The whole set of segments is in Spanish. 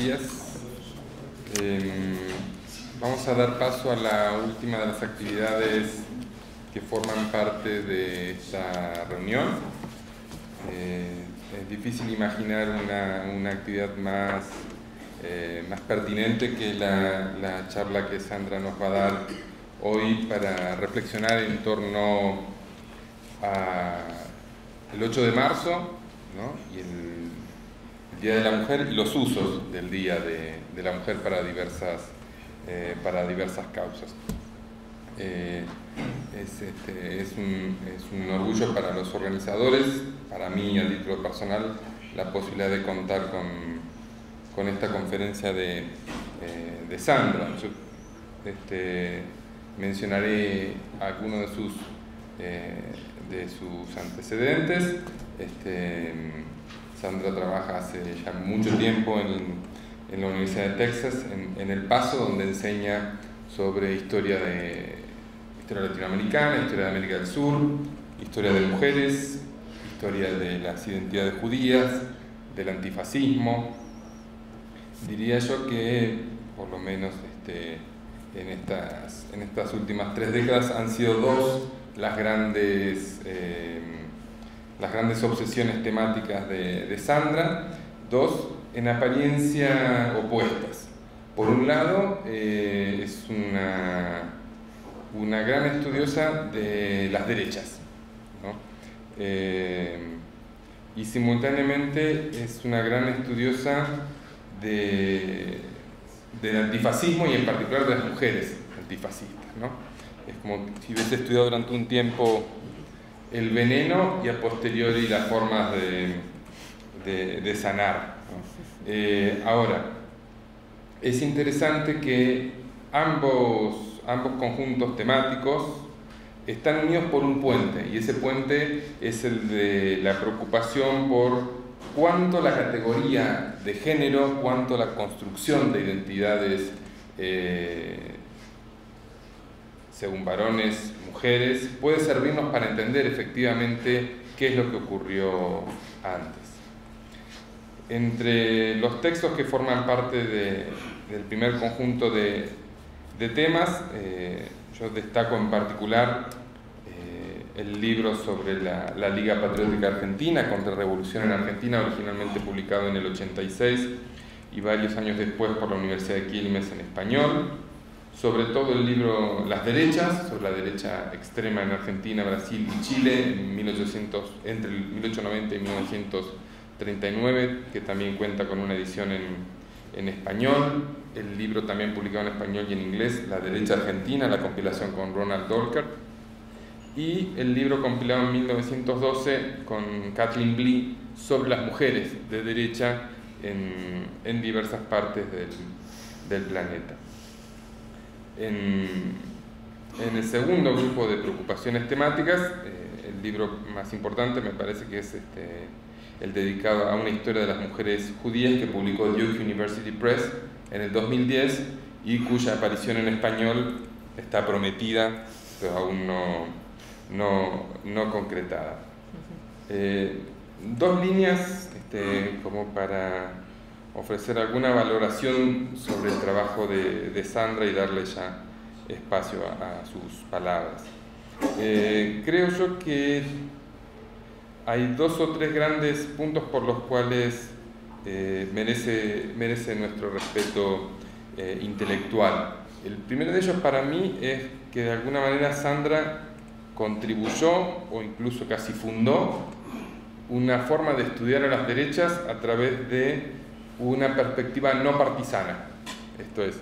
Em, vamos a dar paso a la última de las actividades que forman parte de esta reunión. Eh, es difícil imaginar una, actividad más, eh, más pertinente que la, la, charla que Sandra nos va a dar hoy para reflexionar en torno al 8 de marzo ¿no? y el Día de la Mujer y los usos del Día de, la Mujer para diversas, eh, para diversas causas. Eh, este, es, un, orgullo para los organizadores, para mí a título personal, la posibilidad de contar con, esta conferencia de, eh, Sandra. este, mencionaré algunos de sus, de sus antecedentes. Este, Sandra trabaja hace ya mucho tiempo en, la Universidad de Texas, en, El Paso, donde enseña sobre historia, de, historia latinoamericana, historia de América del Sur, historia de mujeres, historia de las identidades judías, del antifascismo. Diría yo que, por lo menos este, en, estas, en estas últimas tres décadas, han sido dos las grandes... Eh, las grandes obsesiones temáticas de, Sandra, dos en apariencia opuestas. Por un lado, eh, es una, una, gran estudiosa de las derechas, eh, y simultáneamente es una gran estudiosa de, del antifascismo y en particular de las mujeres antifascistas. Es como si hubiese estudiado durante un tiempo el veneno y a posteriori las formas de, sanar. Eh, ahora, es interesante que ambos, ambos conjuntos temáticos están unidos por un puente y ese puente es el de la preocupación por cuánto la categoría de género, cuánto la construcción de identidades eh, según varones, mujeres, puede servirnos para entender efectivamente qué es lo que ocurrió antes. Entre los textos que forman parte del primer conjunto de, temas, eh, yo destaco en particular eh, el libro sobre la, Liga Patriótica Argentina, contra Revolución en Argentina, originalmente publicado en el 86 y varios años después por la Universidad de Quilmes en español sobre todo el libro Las derechas, sobre la derecha extrema en Argentina, Brasil y Chile en 1800, entre el 1890 y 1939, que también cuenta con una edición en, en español. El libro también publicado en español y en inglés, La derecha argentina, la compilación con Ronald Dorker. Y el libro compilado en 1912 con Kathleen Blee sobre las mujeres de derecha en, en diversas partes del, del planeta. En, el segundo grupo de preocupaciones temáticas, eh, el libro más importante me parece que es este, el dedicado a una historia de las mujeres judías que publicó Duke University Press en el 2010 y cuya aparición en español está prometida, pero aún no, no, concretada. Eh, dos líneas este, como para ofrecer alguna valoración sobre el trabajo de, Sandra y darle ya espacio a, sus palabras. Eh, creo yo que hay dos o tres grandes puntos por los cuales eh, merece, merece nuestro respeto eh, intelectual. El primero de ellos para mí es que de alguna manera Sandra contribuyó o incluso casi fundó una forma de estudiar a las derechas a través de una perspectiva no partisana. Esto es,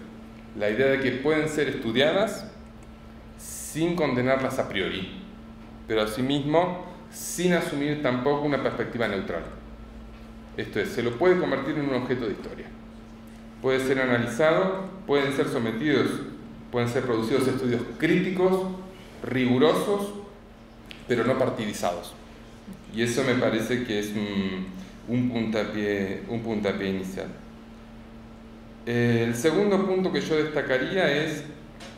la idea de que pueden ser estudiadas sin condenarlas a priori, pero asimismo sin asumir tampoco una perspectiva neutral. Esto es, se lo puede convertir en un objeto de historia. Puede ser analizado, pueden ser sometidos, pueden ser producidos estudios críticos, rigurosos, pero no partidizados. Y eso me parece que es un, un puntapié, un puntapié inicial. El segundo punto que yo destacaría es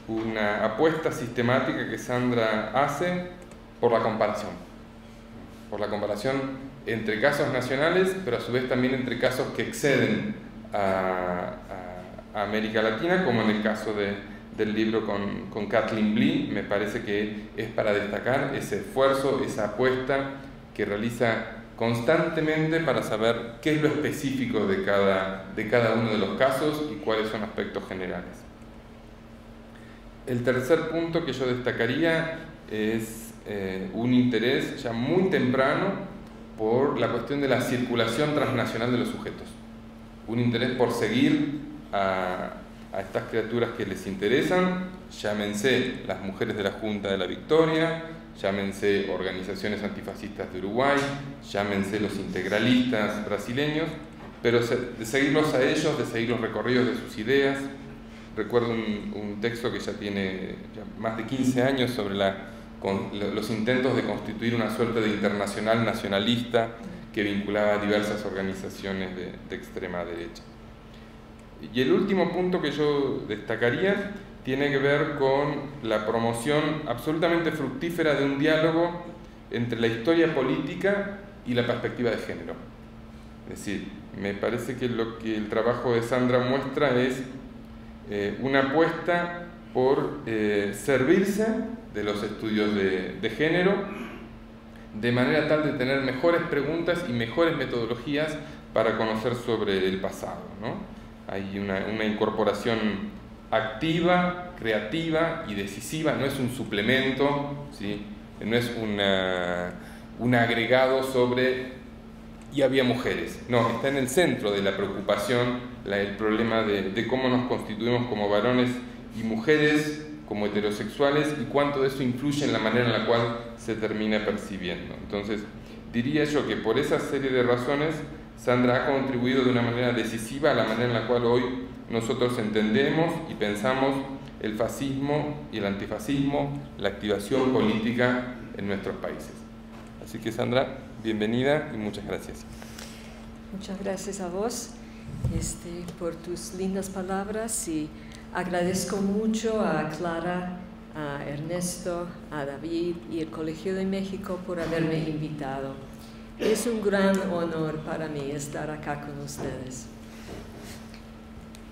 una apuesta sistemática que Sandra hace por la comparación, por la comparación entre casos nacionales, pero a su vez también entre casos que exceden a, América Latina, como en el caso del libro con, con Kathleen Blee, me parece que es para destacar ese esfuerzo, esa apuesta que realiza constantemente para saber qué es lo específico de cada, de cada uno de los casos y cuáles son aspectos generales. El tercer punto que yo destacaría es eh, un interés ya muy temprano por la cuestión de la circulación transnacional de los sujetos. Un interés por seguir a, estas criaturas que les interesan, llámense las mujeres de la Junta de la Victoria, llámense organizaciones antifascistas de Uruguay, llámense los integralistas brasileños, pero de seguirlos a ellos, de seguir los recorridos de sus ideas. Recuerdo un, texto que ya tiene más de 15 años sobre la los intentos de constituir una suerte de internacional nacionalista que vinculaba a diversas organizaciones de, extrema derecha. Y el último punto que yo destacaría tiene que ver con la promoción absolutamente fructífera de un diálogo entre la historia política y la perspectiva de género. Es decir, me parece que lo que el trabajo de Sandra muestra es eh, una apuesta por eh, servirse de los estudios de, género, de manera tal de tener mejores preguntas y mejores metodologías para conocer sobre el pasado. Hay una, incorporación activa, creativa y decisiva, no es un suplemento, ¿sí? no es un agregado sobre y había mujeres. No, está en el centro de la preocupación el problema de, de, cómo nos constituimos como varones y mujeres como heterosexuales y cuánto de eso influye en la manera en la cual se termina percibiendo. Entonces, diría yo que por esa serie de razones, Sandra ha contribuido de una manera decisiva a la manera en la cual hoy nosotros entendemos y pensamos el fascismo y el antifascismo, la activación política en nuestros países. Así que Sandra, bienvenida y muchas gracias. Muchas gracias a vos este, por tus lindas palabras y Agradezco mucho a Clara, a Ernesto, a David y el Colegio de México por haberme invitado. Es un gran honor para mí estar acá con ustedes.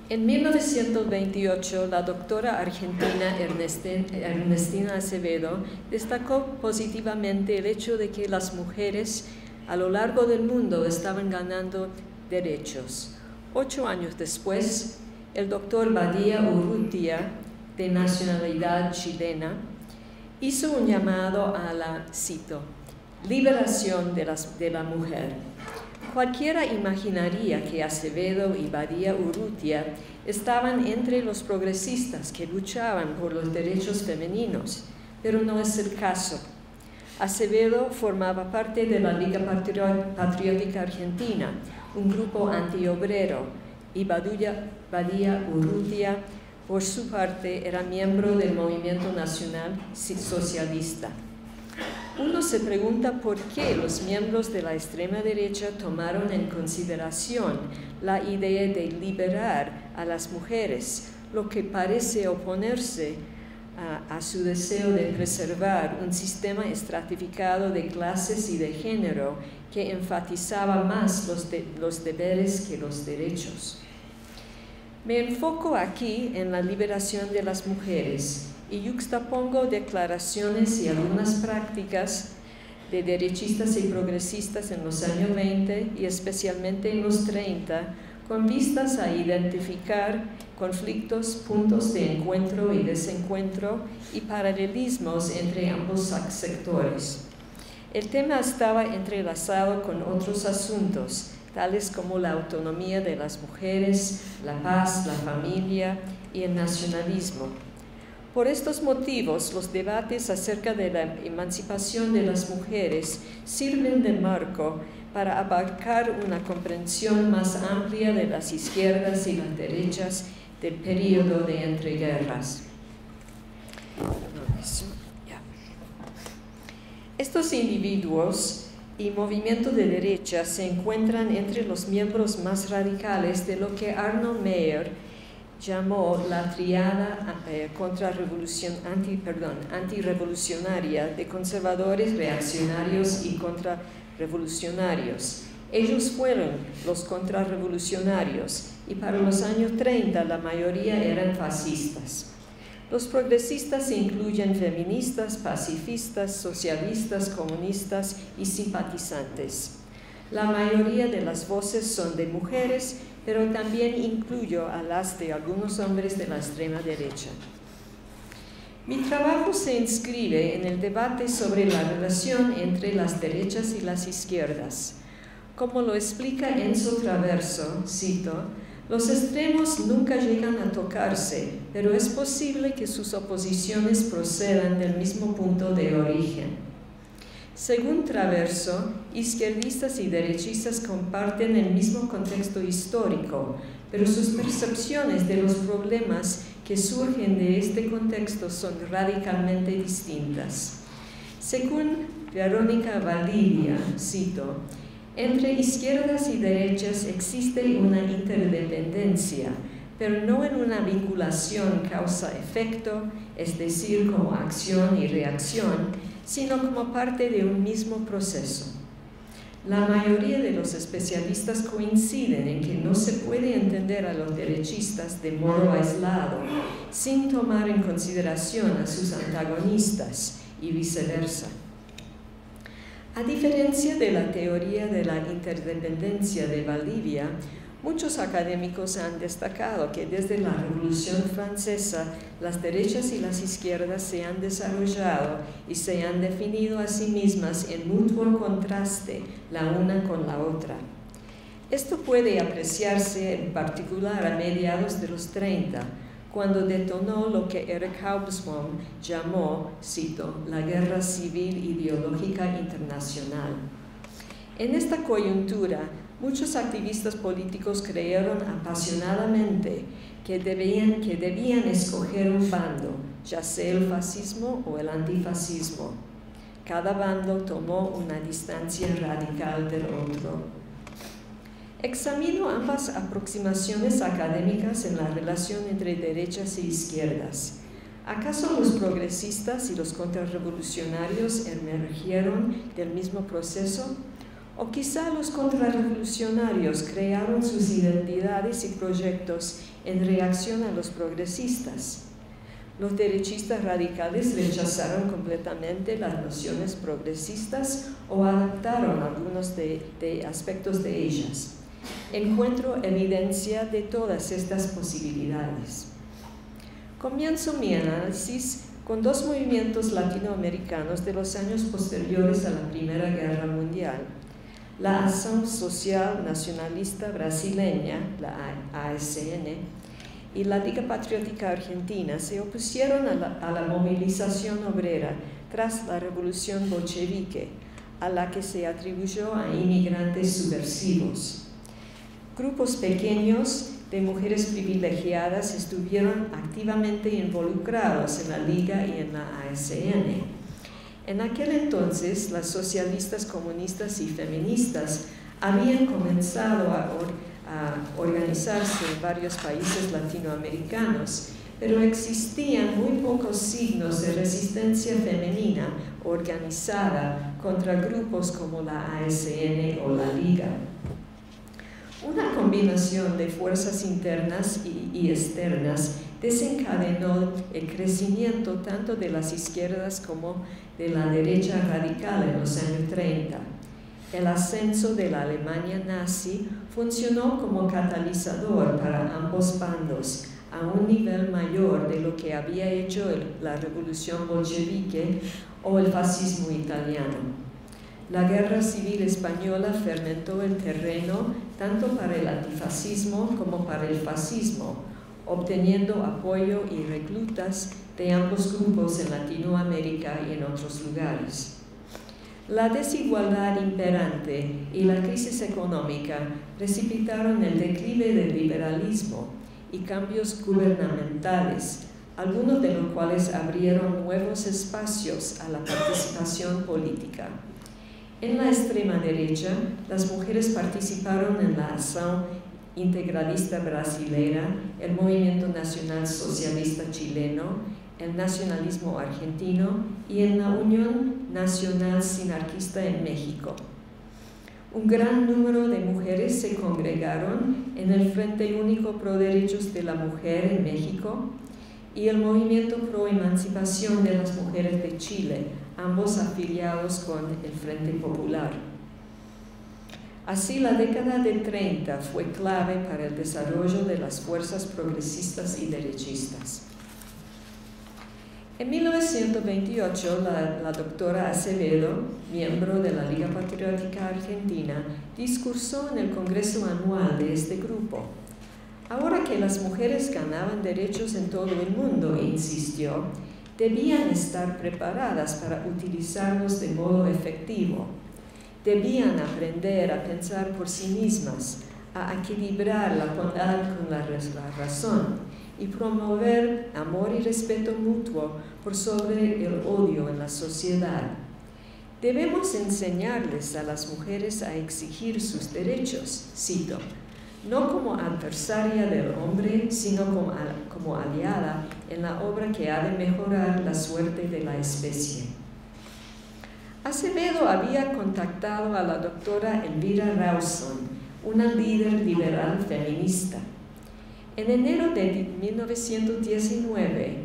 En 1928, la doctora argentina Ernestina Acevedo destacó positivamente el hecho de que las mujeres a lo largo del mundo estaban ganando derechos. Ocho años después, el doctor Badía Urrutia, de nacionalidad chilena, hizo un llamado a la, cito, liberación de, la mujer. Cualquiera imaginaría que Acevedo y Badía Urrutia estaban entre los progresistas que luchaban por los derechos femeninos, pero no es el caso. Acevedo formaba parte de la Liga Patriótica Argentina, un grupo antiobrero, y Badía Urrutia, por su parte, era miembro del Movimiento Nacional Socialista. Uno se pregunta por qué los miembros de la extrema derecha tomaron en consideración la idea de liberar a las mujeres, lo que parece oponerse a, su deseo de preservar un sistema estratificado de clases y de género que enfatizaba más los, los deberes que los derechos. Me enfoco aquí en la liberación de las mujeres y yuxtapongo declaraciones y algunas prácticas de derechistas y progresistas en los años 20 y especialmente en los 30 con vistas a identificar conflictos, puntos de encuentro y desencuentro y paralelismos entre ambos sectores. El tema estaba entrelazado con otros asuntos, tales como la autonomía de las mujeres, la paz, la familia y el nacionalismo. Por estos motivos, los debates acerca de la emancipación de las mujeres sirven de marco para abarcar una comprensión más amplia de las izquierdas y las derechas del periodo de entreguerras. Estos individuos y movimiento de derecha se encuentran entre los miembros más radicales de lo que Arnold Mayer llamó la triada eh, anti, perdón, antirrevolucionaria de conservadores, reaccionarios y contrarrevolucionarios. Ellos fueron los contrarrevolucionarios y para los años 30 la mayoría eran fascistas. Los progresistas incluyen feministas, pacifistas, socialistas, comunistas y simpatizantes. La mayoría de las voces son de mujeres, pero también incluyo a las de algunos hombres de la extrema derecha. Mi trabajo se inscribe en el debate sobre la relación entre las derechas y las izquierdas. Como lo explica Enzo Traverso, cito, los extremos nunca llegan a tocarse, pero es posible que sus oposiciones procedan del mismo punto de origen. Según Traverso, izquierdistas y derechistas comparten el mismo contexto histórico, pero sus percepciones de los problemas que surgen de este contexto son radicalmente distintas. Según Verónica Valdivia, cito, entre izquierdas y derechas existe una interdependencia, pero no en una vinculación causa-efecto, es decir, como acción y reacción, sino como parte de un mismo proceso. La mayoría de los especialistas coinciden en que no se puede entender a los derechistas de modo aislado, sin tomar en consideración a sus antagonistas y viceversa. A diferencia de la teoría de la interdependencia de Valdivia, muchos académicos han destacado que desde la Revolución Francesa las derechas y las izquierdas se han desarrollado y se han definido a sí mismas en mutuo contraste la una con la otra. Esto puede apreciarse en particular a mediados de los 30, cuando detonó lo que Eric Hobsbawm llamó, cito, la guerra civil ideológica internacional. En esta coyuntura, muchos activistas políticos creyeron apasionadamente que debían, que debían escoger un bando, ya sea el fascismo o el antifascismo. Cada bando tomó una distancia radical del otro. Examino ambas aproximaciones académicas en la relación entre derechas e izquierdas. ¿Acaso los progresistas y los contrarrevolucionarios emergieron del mismo proceso? ¿O quizá los contrarrevolucionarios crearon sus identidades y proyectos en reacción a los progresistas? Los derechistas radicales rechazaron completamente las nociones progresistas o adaptaron algunos de, aspectos de ellas encuentro evidencia de todas estas posibilidades. Comienzo mi análisis con dos movimientos latinoamericanos de los años posteriores a la Primera Guerra Mundial. La Acción Social Nacionalista Brasileña, la ASN, y la Liga Patriótica Argentina se opusieron a la, a la movilización obrera tras la revolución bolchevique, a la que se atribuyó a inmigrantes subversivos. Grupos pequeños de mujeres privilegiadas estuvieron activamente involucrados en la Liga y en la ASN. En aquel entonces, las socialistas comunistas y feministas habían comenzado a, organizarse en varios países latinoamericanos, pero existían muy pocos signos de resistencia femenina organizada contra grupos como la ASN o la Liga. Una combinación de fuerzas internas y, externas desencadenó el crecimiento tanto de las izquierdas como de la derecha radical en los años 30. El ascenso de la Alemania nazi funcionó como catalizador para ambos bandos a un nivel mayor de lo que había hecho la revolución bolchevique o el fascismo italiano. La guerra civil española fermentó el terreno tanto para el antifascismo como para el fascismo, obteniendo apoyo y reclutas de ambos grupos en Latinoamérica y en otros lugares. La desigualdad imperante y la crisis económica precipitaron el declive del liberalismo y cambios gubernamentales, algunos de los cuales abrieron nuevos espacios a la participación política. En la extrema derecha, las mujeres participaron en la acción integralista brasilera, el movimiento nacional socialista chileno, el nacionalismo argentino y en la Unión Nacional Sinarquista en México. Un gran número de mujeres se congregaron en el Frente Único Pro Derechos de la Mujer en México y el Movimiento Pro Emancipación de las Mujeres de Chile, ambos afiliados con el Frente Popular. Así la década del 30 fue clave para el desarrollo de las fuerzas progresistas y derechistas. En 1928, la, la, doctora Acevedo, miembro de la Liga Patriótica Argentina, discursó en el Congreso Anual de este grupo. Ahora que las mujeres ganaban derechos en todo el mundo, insistió, debían estar preparadas para utilizarlos de modo efectivo. Debían aprender a pensar por sí mismas, a equilibrar la bondad con la, razón y promover amor y respeto mutuo por sobre el odio en la sociedad. Debemos enseñarles a las mujeres a exigir sus derechos, cito, no como adversaria del hombre, sino como aliada en la obra que ha de mejorar la suerte de la especie. Acevedo había contactado a la doctora Elvira Rawson, una líder liberal feminista. En enero de 1919,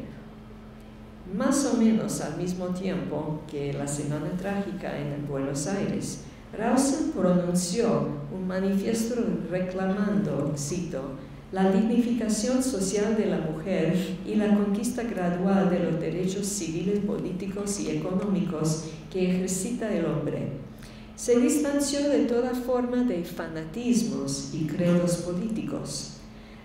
más o menos al mismo tiempo que la Semana Trágica en Buenos Aires, Rawson pronunció un manifiesto reclamando, cito, la dignificación social de la mujer y la conquista gradual de los derechos civiles, políticos y económicos que ejercita el hombre. Se distanció de toda forma de fanatismos y credos políticos.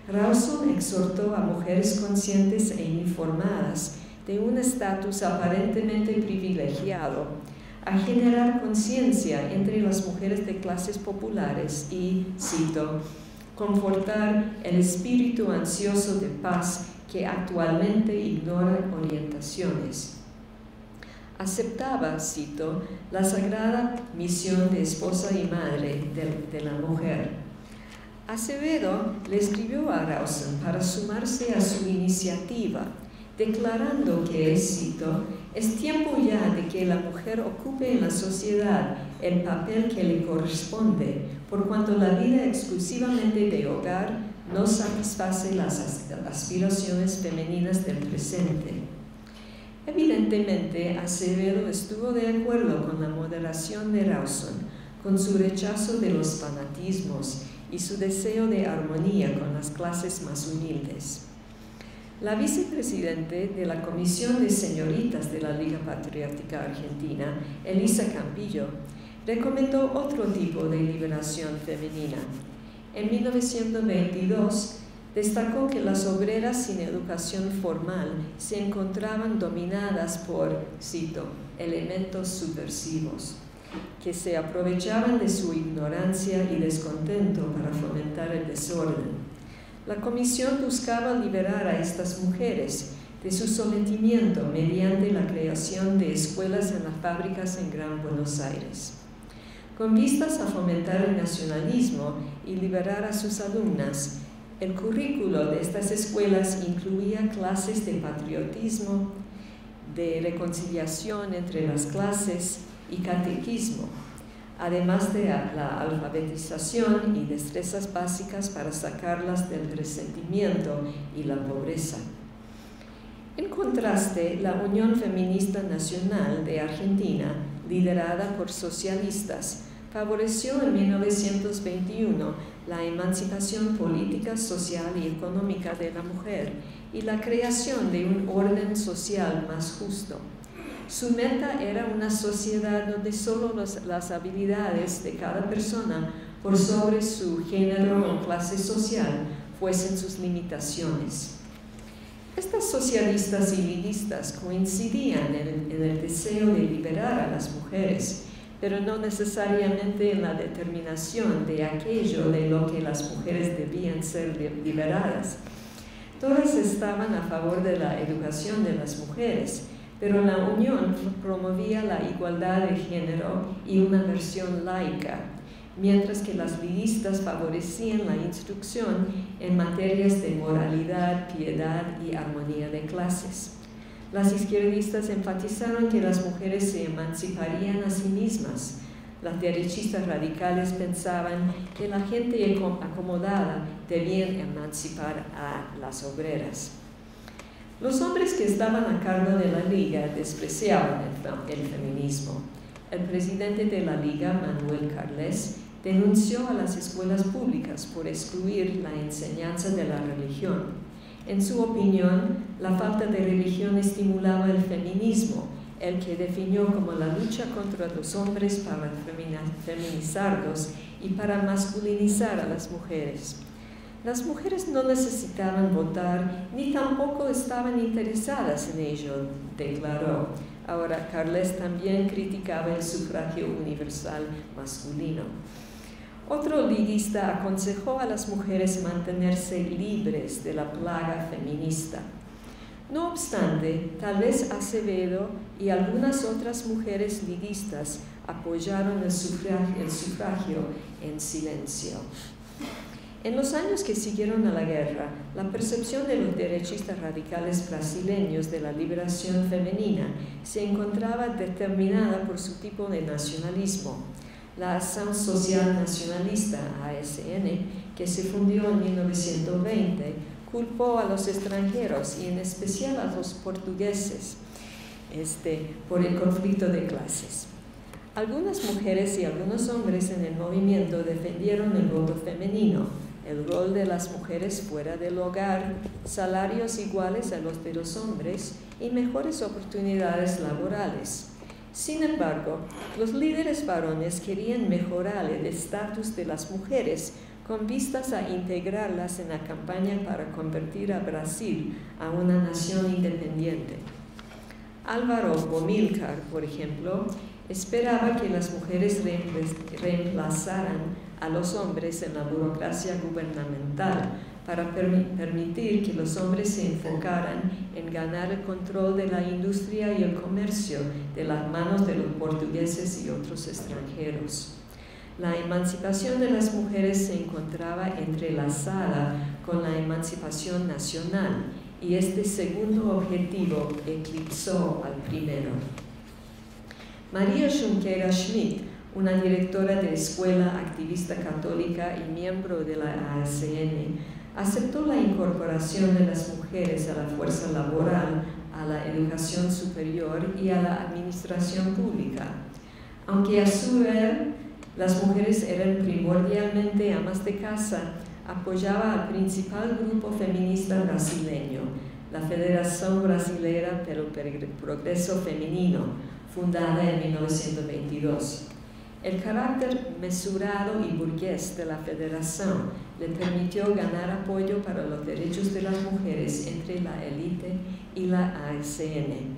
Rawson exhortó a mujeres conscientes e informadas de un estatus aparentemente privilegiado a generar conciencia entre las mujeres de clases populares y, cito, confortar el espíritu ansioso de paz que actualmente ignora orientaciones. Aceptaba, cito, la sagrada misión de esposa y madre de, la mujer. Acevedo le escribió a Rawson para sumarse a su iniciativa, declarando que, cito, es tiempo ya de que la mujer ocupe en la sociedad el papel que le corresponde, por cuanto la vida exclusivamente de hogar no satisface las aspiraciones femeninas del presente. Evidentemente, Acevedo estuvo de acuerdo con la moderación de Rawson, con su rechazo de los fanatismos y su deseo de armonía con las clases más humildes. La vicepresidente de la Comisión de Señoritas de la Liga Patriótica Argentina, Elisa Campillo, recomendó otro tipo de liberación femenina. En 1922 destacó que las obreras sin educación formal se encontraban dominadas por, cito, elementos subversivos, que se aprovechaban de su ignorancia y descontento para fomentar el desorden la comisión buscaba liberar a estas mujeres de su sometimiento mediante la creación de escuelas en las fábricas en Gran Buenos Aires. Con vistas a fomentar el nacionalismo y liberar a sus alumnas, el currículo de estas escuelas incluía clases de patriotismo, de reconciliación entre las clases y catequismo además de la alfabetización y destrezas básicas para sacarlas del resentimiento y la pobreza. En contraste, la Unión Feminista Nacional de Argentina, liderada por socialistas, favoreció en 1921 la emancipación política, social y económica de la mujer y la creación de un orden social más justo. Su meta era una sociedad donde solo las habilidades de cada persona por sobre su género o clase social fuesen sus limitaciones. Estas socialistas y lidistas coincidían en el deseo de liberar a las mujeres, pero no necesariamente en la determinación de aquello de lo que las mujeres debían ser liberadas. Todas estaban a favor de la educación de las mujeres, pero la unión promovía la igualdad de género y una versión laica, mientras que las lidistas favorecían la instrucción en materias de moralidad, piedad y armonía de clases. Las izquierdistas enfatizaron que las mujeres se emanciparían a sí mismas, las derechistas radicales pensaban que la gente acomodada debía emancipar a las obreras. Los hombres que estaban a cargo de la Liga despreciaban el, feminismo. El presidente de la Liga, Manuel Carles, denunció a las escuelas públicas por excluir la enseñanza de la religión. En su opinión, la falta de religión estimulaba el feminismo, el que definió como la lucha contra los hombres para feminizarlos y para masculinizar a las mujeres. Las mujeres no necesitaban votar ni tampoco estaban interesadas en ello, declaró. Ahora, Carles también criticaba el sufragio universal masculino. Otro liguista aconsejó a las mujeres mantenerse libres de la plaga feminista. No obstante, tal vez Acevedo y algunas otras mujeres liguistas apoyaron el sufragio, el sufragio en silencio. En los años que siguieron a la guerra, la percepción de los derechistas radicales brasileños de la liberación femenina se encontraba determinada por su tipo de nacionalismo. La Acción Social Nacionalista, ASN, que se fundió en 1920, culpó a los extranjeros y en especial a los portugueses este, por el conflicto de clases. Algunas mujeres y algunos hombres en el movimiento defendieron el voto femenino, el rol de las mujeres fuera del hogar, salarios iguales a los de los hombres y mejores oportunidades laborales. Sin embargo, los líderes varones querían mejorar el estatus de las mujeres con vistas a integrarlas en la campaña para convertir a Brasil a una nación independiente. Álvaro Bomilcar, por ejemplo, esperaba que las mujeres reemplazaran a los hombres en la burocracia gubernamental para permitir que los hombres se enfocaran en ganar el control de la industria y el comercio de las manos de los portugueses y otros extranjeros. La emancipación de las mujeres se encontraba entrelazada con la emancipación nacional y este segundo objetivo eclipsó al primero. María Junqueira Schmidt una directora de escuela, activista católica y miembro de la ASN, aceptó la incorporación de las mujeres a la fuerza laboral, a la educación superior y a la administración pública. Aunque a su vez las mujeres eran primordialmente amas de casa, apoyaba al principal grupo feminista brasileño, la Federación Brasilera para el Progreso Femenino, fundada en 1922. El carácter mesurado y burgués de la federación le permitió ganar apoyo para los derechos de las mujeres entre la élite y la ASN.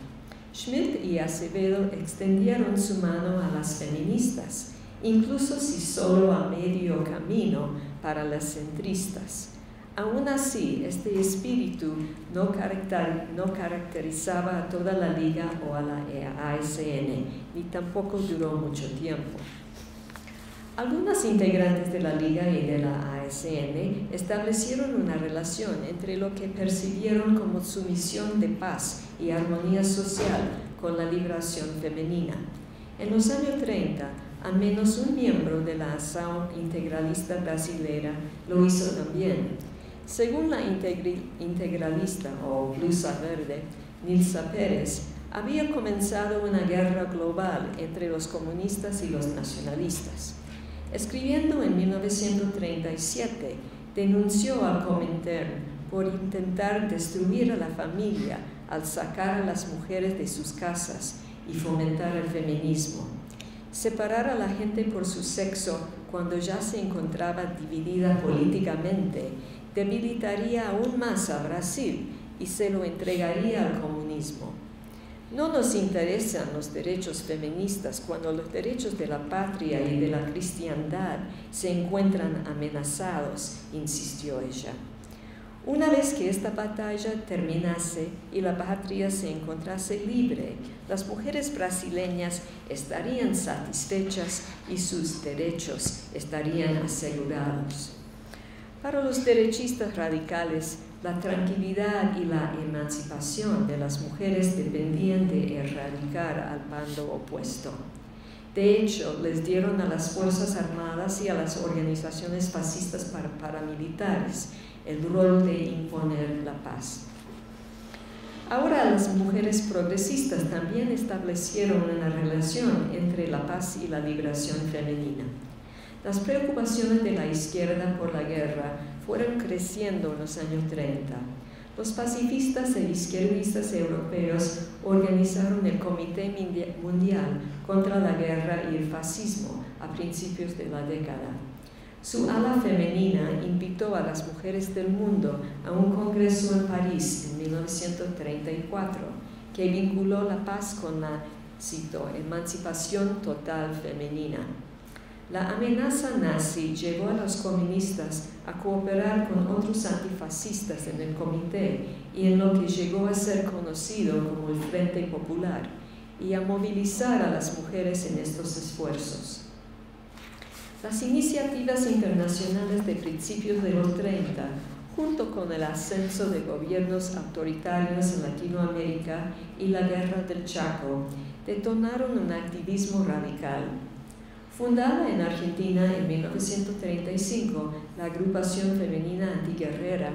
Schmidt y Acevedo extendieron su mano a las feministas, incluso si solo a medio camino para las centristas. Aún así, este espíritu no, no, caracterizaba a toda la Liga o a la ASN, ni tampoco duró mucho tiempo. Algunas integrantes de la Liga y de la ASN establecieron una relación entre lo que percibieron como su misión de paz y armonía social con la liberación femenina. En los años 30, al menos un miembro de la Ação Integralista Brasilera lo hizo también. Según la integralista o blusa verde, Nilsa Pérez, había comenzado una guerra global entre los comunistas y los nacionalistas. Escribiendo en 1937, denunció al Comintern por intentar destruir a la familia al sacar a las mujeres de sus casas y fomentar el feminismo. Separar a la gente por su sexo cuando ya se encontraba dividida políticamente debilitaría aún más a Brasil y se lo entregaría al comunismo. No nos interesan los derechos feministas cuando los derechos de la patria y de la cristiandad se encuentran amenazados, insistió ella. Una vez que esta batalla terminase y la patria se encontrase libre, las mujeres brasileñas estarían satisfechas y sus derechos estarían asegurados. Para los derechistas radicales, la tranquilidad y la emancipación de las mujeres dependían de erradicar al bando opuesto. De hecho, les dieron a las Fuerzas Armadas y a las organizaciones fascistas paramilitares el rol de imponer la paz. Ahora las mujeres progresistas también establecieron una relación entre la paz y la liberación femenina. Las preocupaciones de la izquierda por la guerra fueron creciendo en los años 30. Los pacifistas e izquierdistas europeos organizaron el Comité Mundial contra la Guerra y el Fascismo a principios de la década. Su ala femenina invitó a las mujeres del mundo a un congreso en París en 1934 que vinculó la paz con la, emancipación total femenina. La amenaza nazi llevó a los comunistas a cooperar con otros antifascistas en el comité y en lo que llegó a ser conocido como el Frente Popular y a movilizar a las mujeres en estos esfuerzos. Las iniciativas internacionales de principios de los 30, junto con el ascenso de gobiernos autoritarios en Latinoamérica y la guerra del Chaco, detonaron un activismo radical. Fundada en Argentina en 1935, la agrupación femenina antiguerrera,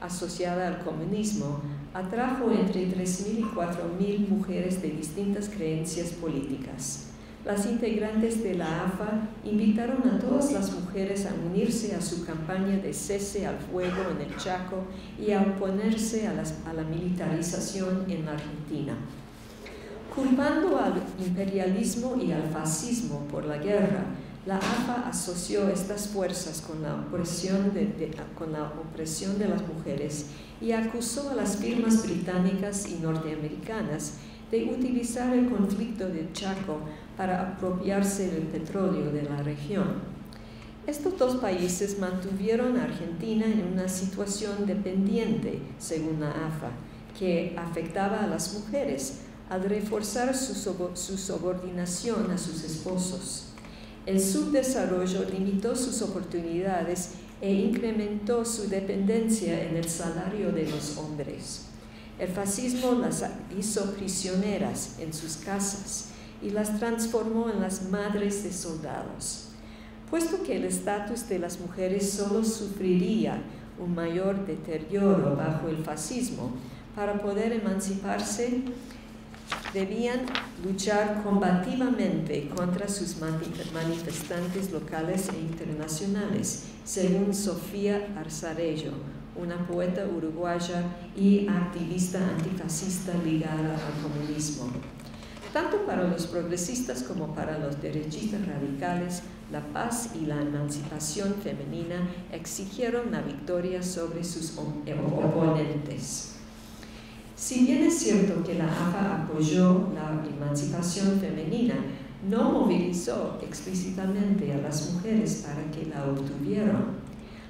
asociada al comunismo, atrajo entre 3.000 y 4.000 mujeres de distintas creencias políticas las integrantes de la AFA invitaron a todas las mujeres a unirse a su campaña de cese al fuego en el Chaco y a oponerse a, la militarización en Argentina. Culpando al imperialismo y al fascismo por la guerra, la AFA asoció estas fuerzas con la, opresión de las mujeres y acusó a las firmas británicas y norteamericanas de utilizar el conflicto de Chaco para apropiarse del petróleo de la región. Estos dos países mantuvieron a Argentina en una situación dependiente, según la AFA, que afectaba a las mujeres al reforzar su, subordinación a sus esposos. El subdesarrollo limitó sus oportunidades e incrementó su dependencia en el salario de los hombres. El fascismo las hizo prisioneras en sus casas y las transformó en las madres de soldados. Puesto que el estatus de las mujeres solo sufriría un mayor deterioro bajo el fascismo, para poder emanciparse debían luchar combativamente contra sus manifestantes locales e internacionales, según Sofía Arzarello, una poeta uruguaya y activista antifascista ligada al comunismo. Tanto para los progresistas como para los derechistas radicales, la paz y la emancipación femenina exigieron la victoria sobre sus oponentes. Si bien es cierto que la AFA apoyó la emancipación femenina, no movilizó explícitamente a las mujeres para que la obtuvieran.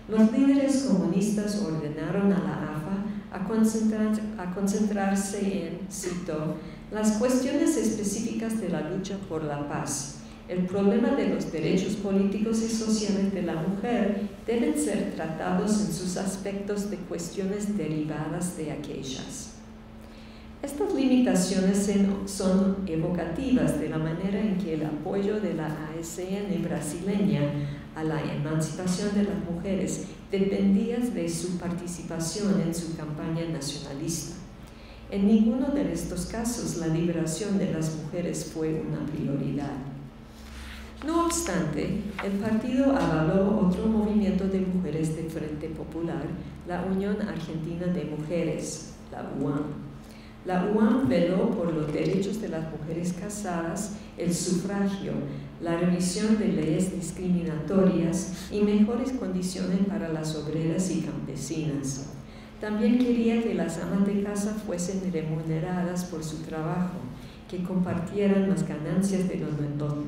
Los líderes comunistas ordenaron a la AFA a, a concentrarse en, cito, las cuestiones específicas de la lucha por la paz. El problema de los derechos políticos y sociales de la mujer deben ser tratados en sus aspectos de cuestiones derivadas de aquellas. Estas limitaciones son evocativas de la manera en que el apoyo de la ASN brasileña a la emancipación de las mujeres dependía de su participación en su campaña nacionalista. En ninguno de estos casos la liberación de las mujeres fue una prioridad. No obstante, el partido avaló otro movimiento de mujeres de Frente Popular, la Unión Argentina de Mujeres, la UAM la UAM veló por los derechos de las mujeres casadas, el sufragio, la revisión de leyes discriminatorias y mejores condiciones para las obreras y campesinas. También quería que las amas de casa fuesen remuneradas por su trabajo, que compartieran las ganancias de los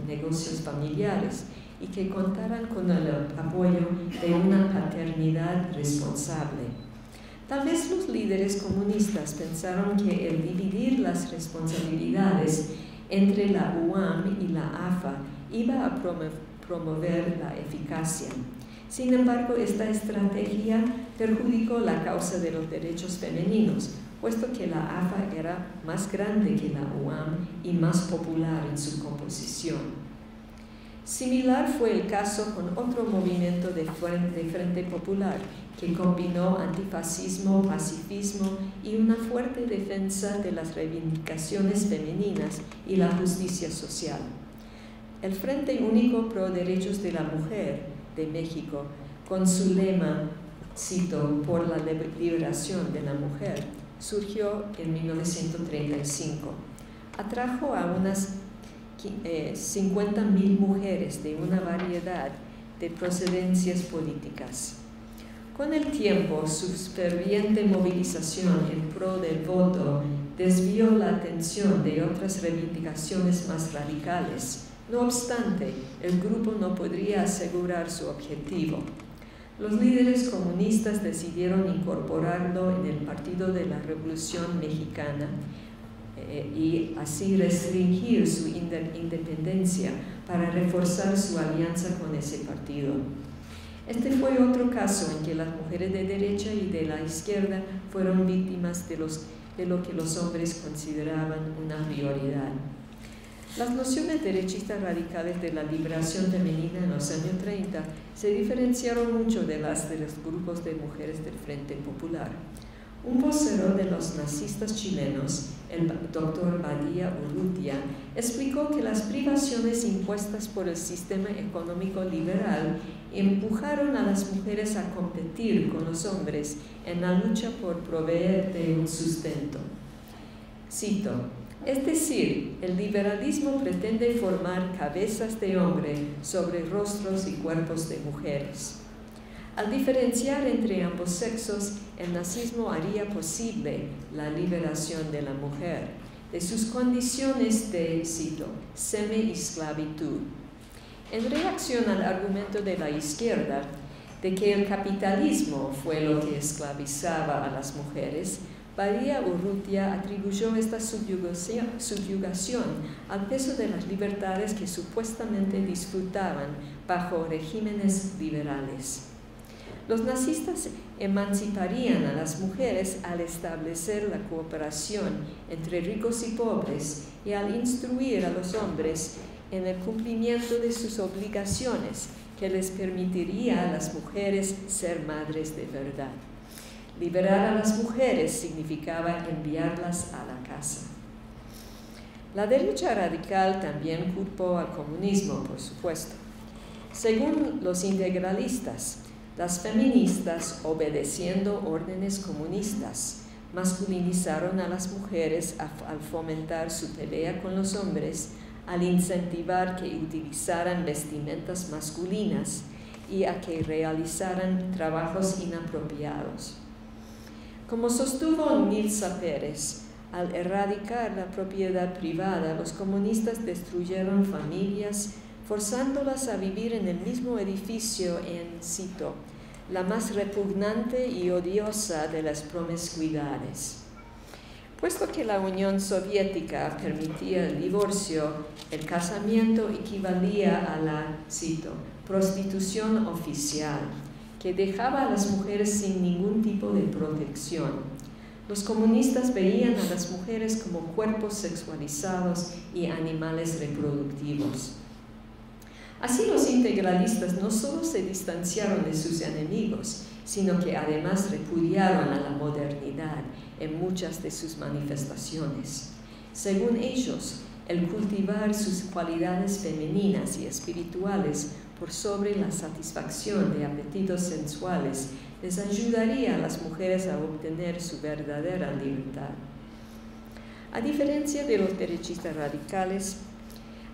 negocios familiares y que contaran con el apoyo de una paternidad responsable. Tal vez los líderes comunistas pensaron que el dividir las responsabilidades entre la UAM y la AFA iba a promover la eficacia. Sin embargo, esta estrategia perjudicó la causa de los derechos femeninos, puesto que la AFA era más grande que la UAM y más popular en su composición. Similar fue el caso con otro movimiento de Frente Popular, que combinó antifascismo, pacifismo y una fuerte defensa de las reivindicaciones femeninas y la justicia social. El Frente Único Pro Derechos de la Mujer de México, con su lema, cito, por la liberación de la mujer, surgió en 1935. Atrajo a unas 50.000 mujeres de una variedad de procedencias políticas. Con el tiempo, su ferviente movilización en pro del voto desvió la atención de otras reivindicaciones más radicales. No obstante, el grupo no podría asegurar su objetivo. Los líderes comunistas decidieron incorporarlo en el Partido de la Revolución Mexicana eh, y así restringir su independencia para reforzar su alianza con ese partido. Este fue otro caso en que las mujeres de derecha y de la izquierda fueron víctimas de, de lo que los hombres consideraban una prioridad. Las nociones derechistas radicales de la liberación femenina en los años 30 se diferenciaron mucho de las de los grupos de mujeres del Frente Popular. Un vocero de los nazistas chilenos, el doctor Badía Urrutia, explicó que las privaciones impuestas por el sistema económico liberal empujaron a las mujeres a competir con los hombres en la lucha por proveer de un sustento. Cito, es decir, el liberalismo pretende formar cabezas de hombre sobre rostros y cuerpos de mujeres. Al diferenciar entre ambos sexos, el nazismo haría posible la liberación de la mujer de sus condiciones de, cito, semi-esclavitud. En reacción al argumento de la izquierda de que el capitalismo fue lo que esclavizaba a las mujeres, Badía Urrutia atribuyó esta subyugación al peso de las libertades que supuestamente disfrutaban bajo regímenes liberales. Los nazistas emanciparían a las mujeres al establecer la cooperación entre ricos y pobres y al instruir a los hombres en el cumplimiento de sus obligaciones que les permitiría a las mujeres ser madres de verdad. Liberar a las mujeres significaba enviarlas a la casa. La derecha radical también culpó al comunismo, por supuesto. Según los integralistas, las feministas, obedeciendo órdenes comunistas, masculinizaron a las mujeres al fomentar su pelea con los hombres, al incentivar que utilizaran vestimentas masculinas y a que realizaran trabajos inapropiados. Como sostuvo Nilsa Pérez, al erradicar la propiedad privada, los comunistas destruyeron familias, forzándolas a vivir en el mismo edificio en, cito, la más repugnante y odiosa de las promiscuidades. Puesto que la Unión Soviética permitía el divorcio, el casamiento equivalía a la, cito, prostitución oficial, que dejaba a las mujeres sin ningún tipo de protección. Los comunistas veían a las mujeres como cuerpos sexualizados y animales reproductivos. Así los integralistas no solo se distanciaron de sus enemigos, sino que además repudiaron a la modernidad en muchas de sus manifestaciones. Según ellos, el cultivar sus cualidades femeninas y espirituales por sobre la satisfacción de apetitos sensuales les ayudaría a las mujeres a obtener su verdadera libertad. A diferencia de los derechistas radicales,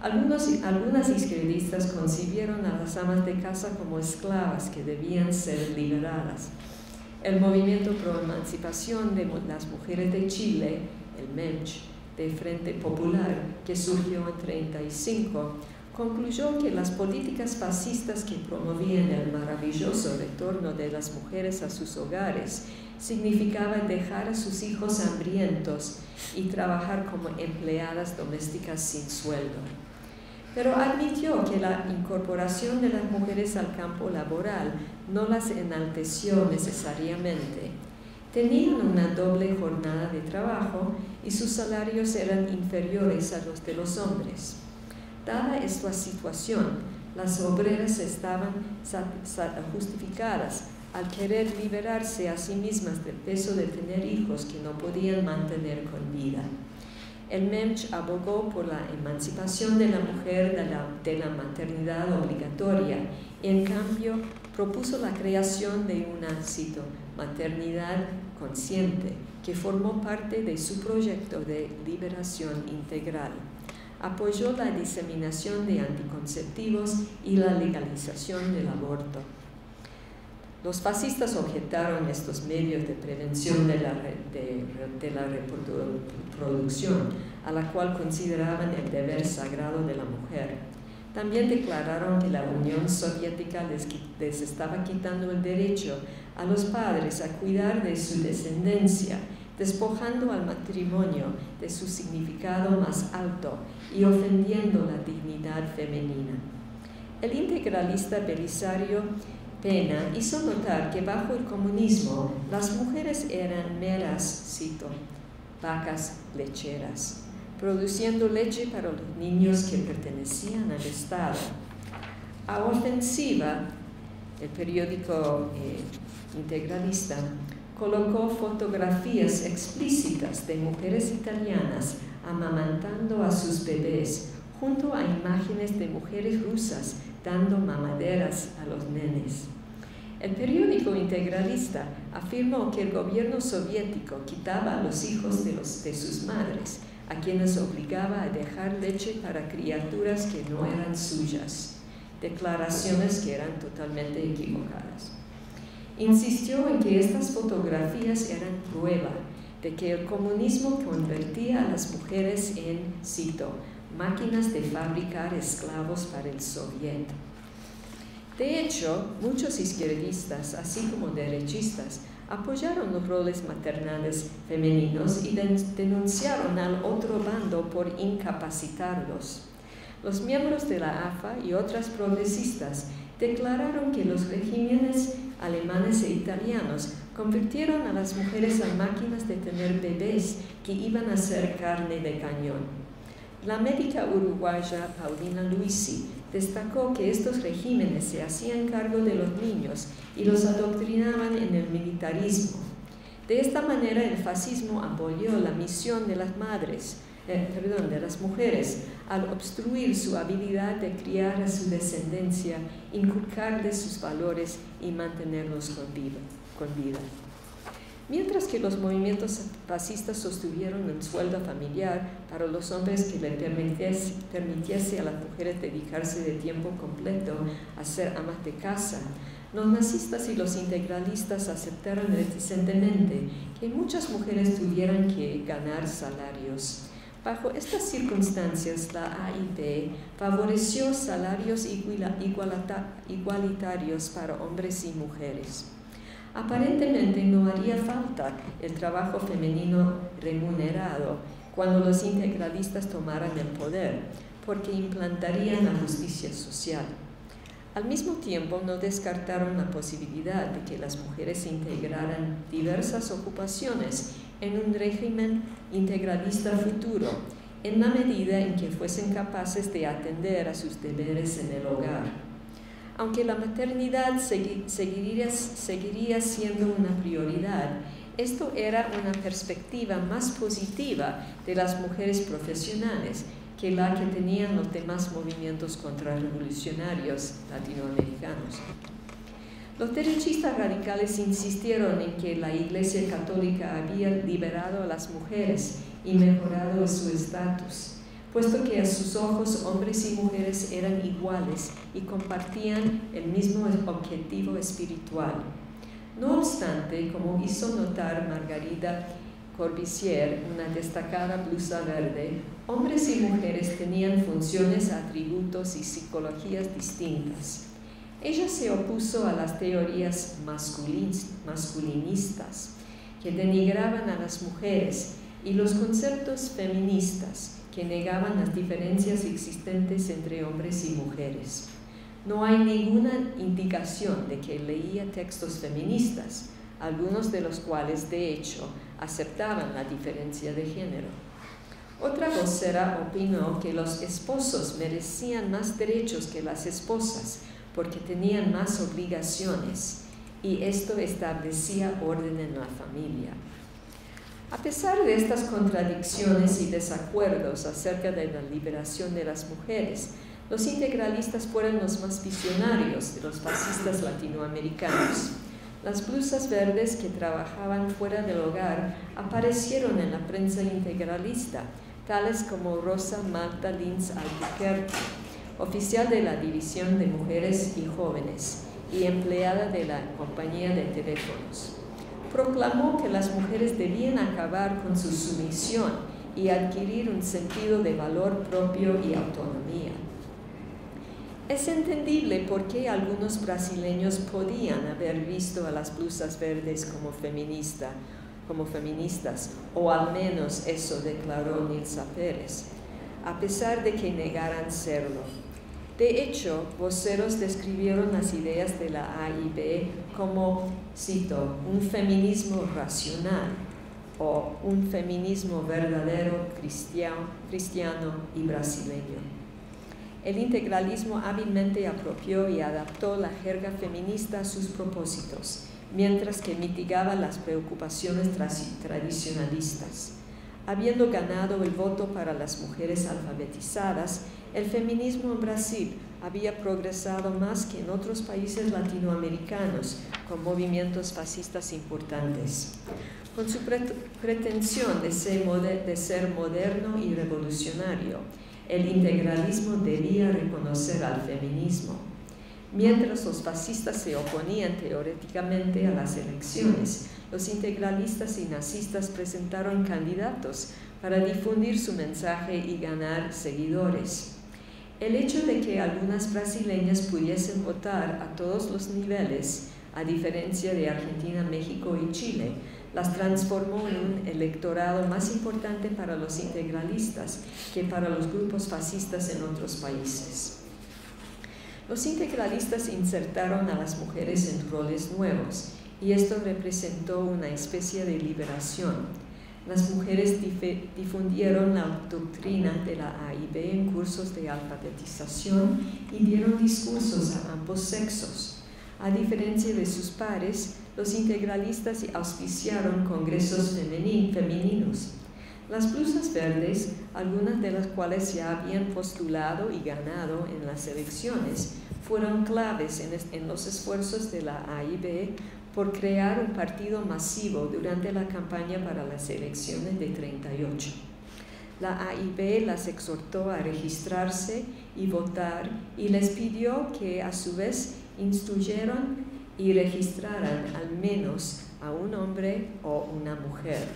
algunas izquierdistas concibieron a las amas de casa como esclavas que debían ser liberadas. El movimiento pro emancipación de las mujeres de Chile, el MENCH, de Frente Popular, que surgió en 1935, concluyó que las políticas fascistas que promovían el maravilloso retorno de las mujeres a sus hogares significaban dejar a sus hijos hambrientos y trabajar como empleadas domésticas sin sueldo pero admitió que la incorporación de las mujeres al campo laboral no las enalteció necesariamente. Tenían una doble jornada de trabajo y sus salarios eran inferiores a los de los hombres. Dada esta situación, las obreras estaban justificadas al querer liberarse a sí mismas del peso de tener hijos que no podían mantener con vida. El MEMCH abogó por la emancipación de la mujer de la, maternidad obligatoria y en cambio propuso la creación de una, cito, maternidad consciente que formó parte de su proyecto de liberación integral. Apoyó la diseminación de anticonceptivos y la legalización del aborto. Los fascistas objetaron estos medios de prevención de la, de, la reproducción, a la cual consideraban el deber sagrado de la mujer. También declararon que la Unión Soviética les, les estaba quitando el derecho a los padres a cuidar de su descendencia, despojando al matrimonio de su significado más alto y ofendiendo la dignidad femenina. El integralista Belisario Pena hizo notar que bajo el comunismo las mujeres eran meras, cito, vacas lecheras, produciendo leche para los niños que pertenecían al Estado. A Ofensiva, el periódico eh, integralista, colocó fotografías explícitas de mujeres italianas amamantando a sus bebés junto a imágenes de mujeres rusas dando mamaderas a los nenes. El periódico integralista afirmó que el gobierno soviético quitaba a los hijos de, sus madres, a quienes obligaba a dejar leche para criaturas que no eran suyas, declaraciones que eran totalmente equivocadas. Insistió en que estas fotografías eran prueba de que el comunismo convertía a las mujeres en, cito, máquinas de fabricar esclavos para el soviet. De hecho, muchos izquierdistas, así como derechistas, apoyaron los roles maternales femeninos y denunciaron al otro bando por incapacitarlos. Los miembros de la AFA y otras progresistas declararon que los regímenes alemanes e italianos convirtieron a las mujeres en máquinas de tener bebés que iban a ser carne de cañón. La médica uruguaya Paulina Luisi destacó que estos regímenes se hacían cargo de los niños y los adoctrinaban en el militarismo. De esta manera el fascismo apoyó la misión de las madres, eh, perdón, de las mujeres, al obstruir su habilidad de criar a su descendencia, inculcarles sus valores y mantenerlos con vida. Mientras que los movimientos fascistas sostuvieron un sueldo familiar para los hombres que le permitiese, a las mujeres dedicarse de tiempo completo a ser amas de casa, los nazistas y los integralistas aceptaron reticentemente que muchas mujeres tuvieran que ganar salarios. Bajo estas circunstancias, la AIP favoreció salarios igualitarios para hombres y mujeres. Aparentemente no haría falta el trabajo femenino remunerado cuando los integralistas tomaran el poder, porque implantarían la justicia social. Al mismo tiempo, no descartaron la posibilidad de que las mujeres integraran diversas ocupaciones en un régimen integralista futuro, en la medida en que fuesen capaces de atender a sus deberes en el hogar aunque la maternidad seguiría, siendo una prioridad, esto era una perspectiva más positiva de las mujeres profesionales que la que tenían los demás movimientos contrarrevolucionarios latinoamericanos. Los derechistas radicales insistieron en que la Iglesia Católica había liberado a las mujeres y mejorado su estatus puesto que a sus ojos hombres y mujeres eran iguales y compartían el mismo objetivo espiritual. No obstante, como hizo notar Margarita Corbissier, una destacada blusa verde, hombres y mujeres tenían funciones, atributos y psicologías distintas. Ella se opuso a las teorías masculinistas que denigraban a las mujeres y los conceptos feministas que negaban las diferencias existentes entre hombres y mujeres. No hay ninguna indicación de que leía textos feministas, algunos de los cuales de hecho aceptaban la diferencia de género. Otra vocera opinó que los esposos merecían más derechos que las esposas porque tenían más obligaciones y esto establecía orden en la familia. A pesar de estas contradicciones y desacuerdos acerca de la liberación de las mujeres, los integralistas fueron los más visionarios de los fascistas latinoamericanos. Las blusas verdes que trabajaban fuera del hogar aparecieron en la prensa integralista, tales como Rosa Magda Linz Albuquerque, oficial de la División de Mujeres y Jóvenes y empleada de la compañía de teléfonos proclamó que las mujeres debían acabar con su sumisión y adquirir un sentido de valor propio y autonomía. Es entendible por qué algunos brasileños podían haber visto a las blusas verdes como, feminista, como feministas, o al menos eso declaró Nilsa Pérez, a pesar de que negaran serlo. De hecho, voceros describieron las ideas de la AIB como, cito, un feminismo racional o un feminismo verdadero cristiano, cristiano y brasileño. El integralismo hábilmente apropió y adaptó la jerga feminista a sus propósitos, mientras que mitigaba las preocupaciones tradicionalistas. Habiendo ganado el voto para las mujeres alfabetizadas, el feminismo en Brasil había progresado más que en otros países latinoamericanos con movimientos fascistas importantes. Con su pretensión de ser, de ser moderno y revolucionario, el integralismo debía reconocer al feminismo. Mientras los fascistas se oponían teóricamente a las elecciones, los integralistas y nazistas presentaron candidatos para difundir su mensaje y ganar seguidores. El hecho de que algunas brasileñas pudiesen votar a todos los niveles, a diferencia de Argentina, México y Chile, las transformó en un electorado más importante para los integralistas que para los grupos fascistas en otros países. Los integralistas insertaron a las mujeres en roles nuevos y esto representó una especie de liberación las mujeres difundieron la doctrina de la AIB en cursos de alfabetización y dieron discursos a ambos sexos. A diferencia de sus pares, los integralistas auspiciaron congresos femeninos. Las blusas verdes, algunas de las cuales ya habían postulado y ganado en las elecciones, fueron claves en, los esfuerzos de la AIB por crear un partido masivo durante la campaña para las elecciones de 38. La AIB las exhortó a registrarse y votar y les pidió que a su vez instruyeran y registraran al menos a un hombre o una mujer.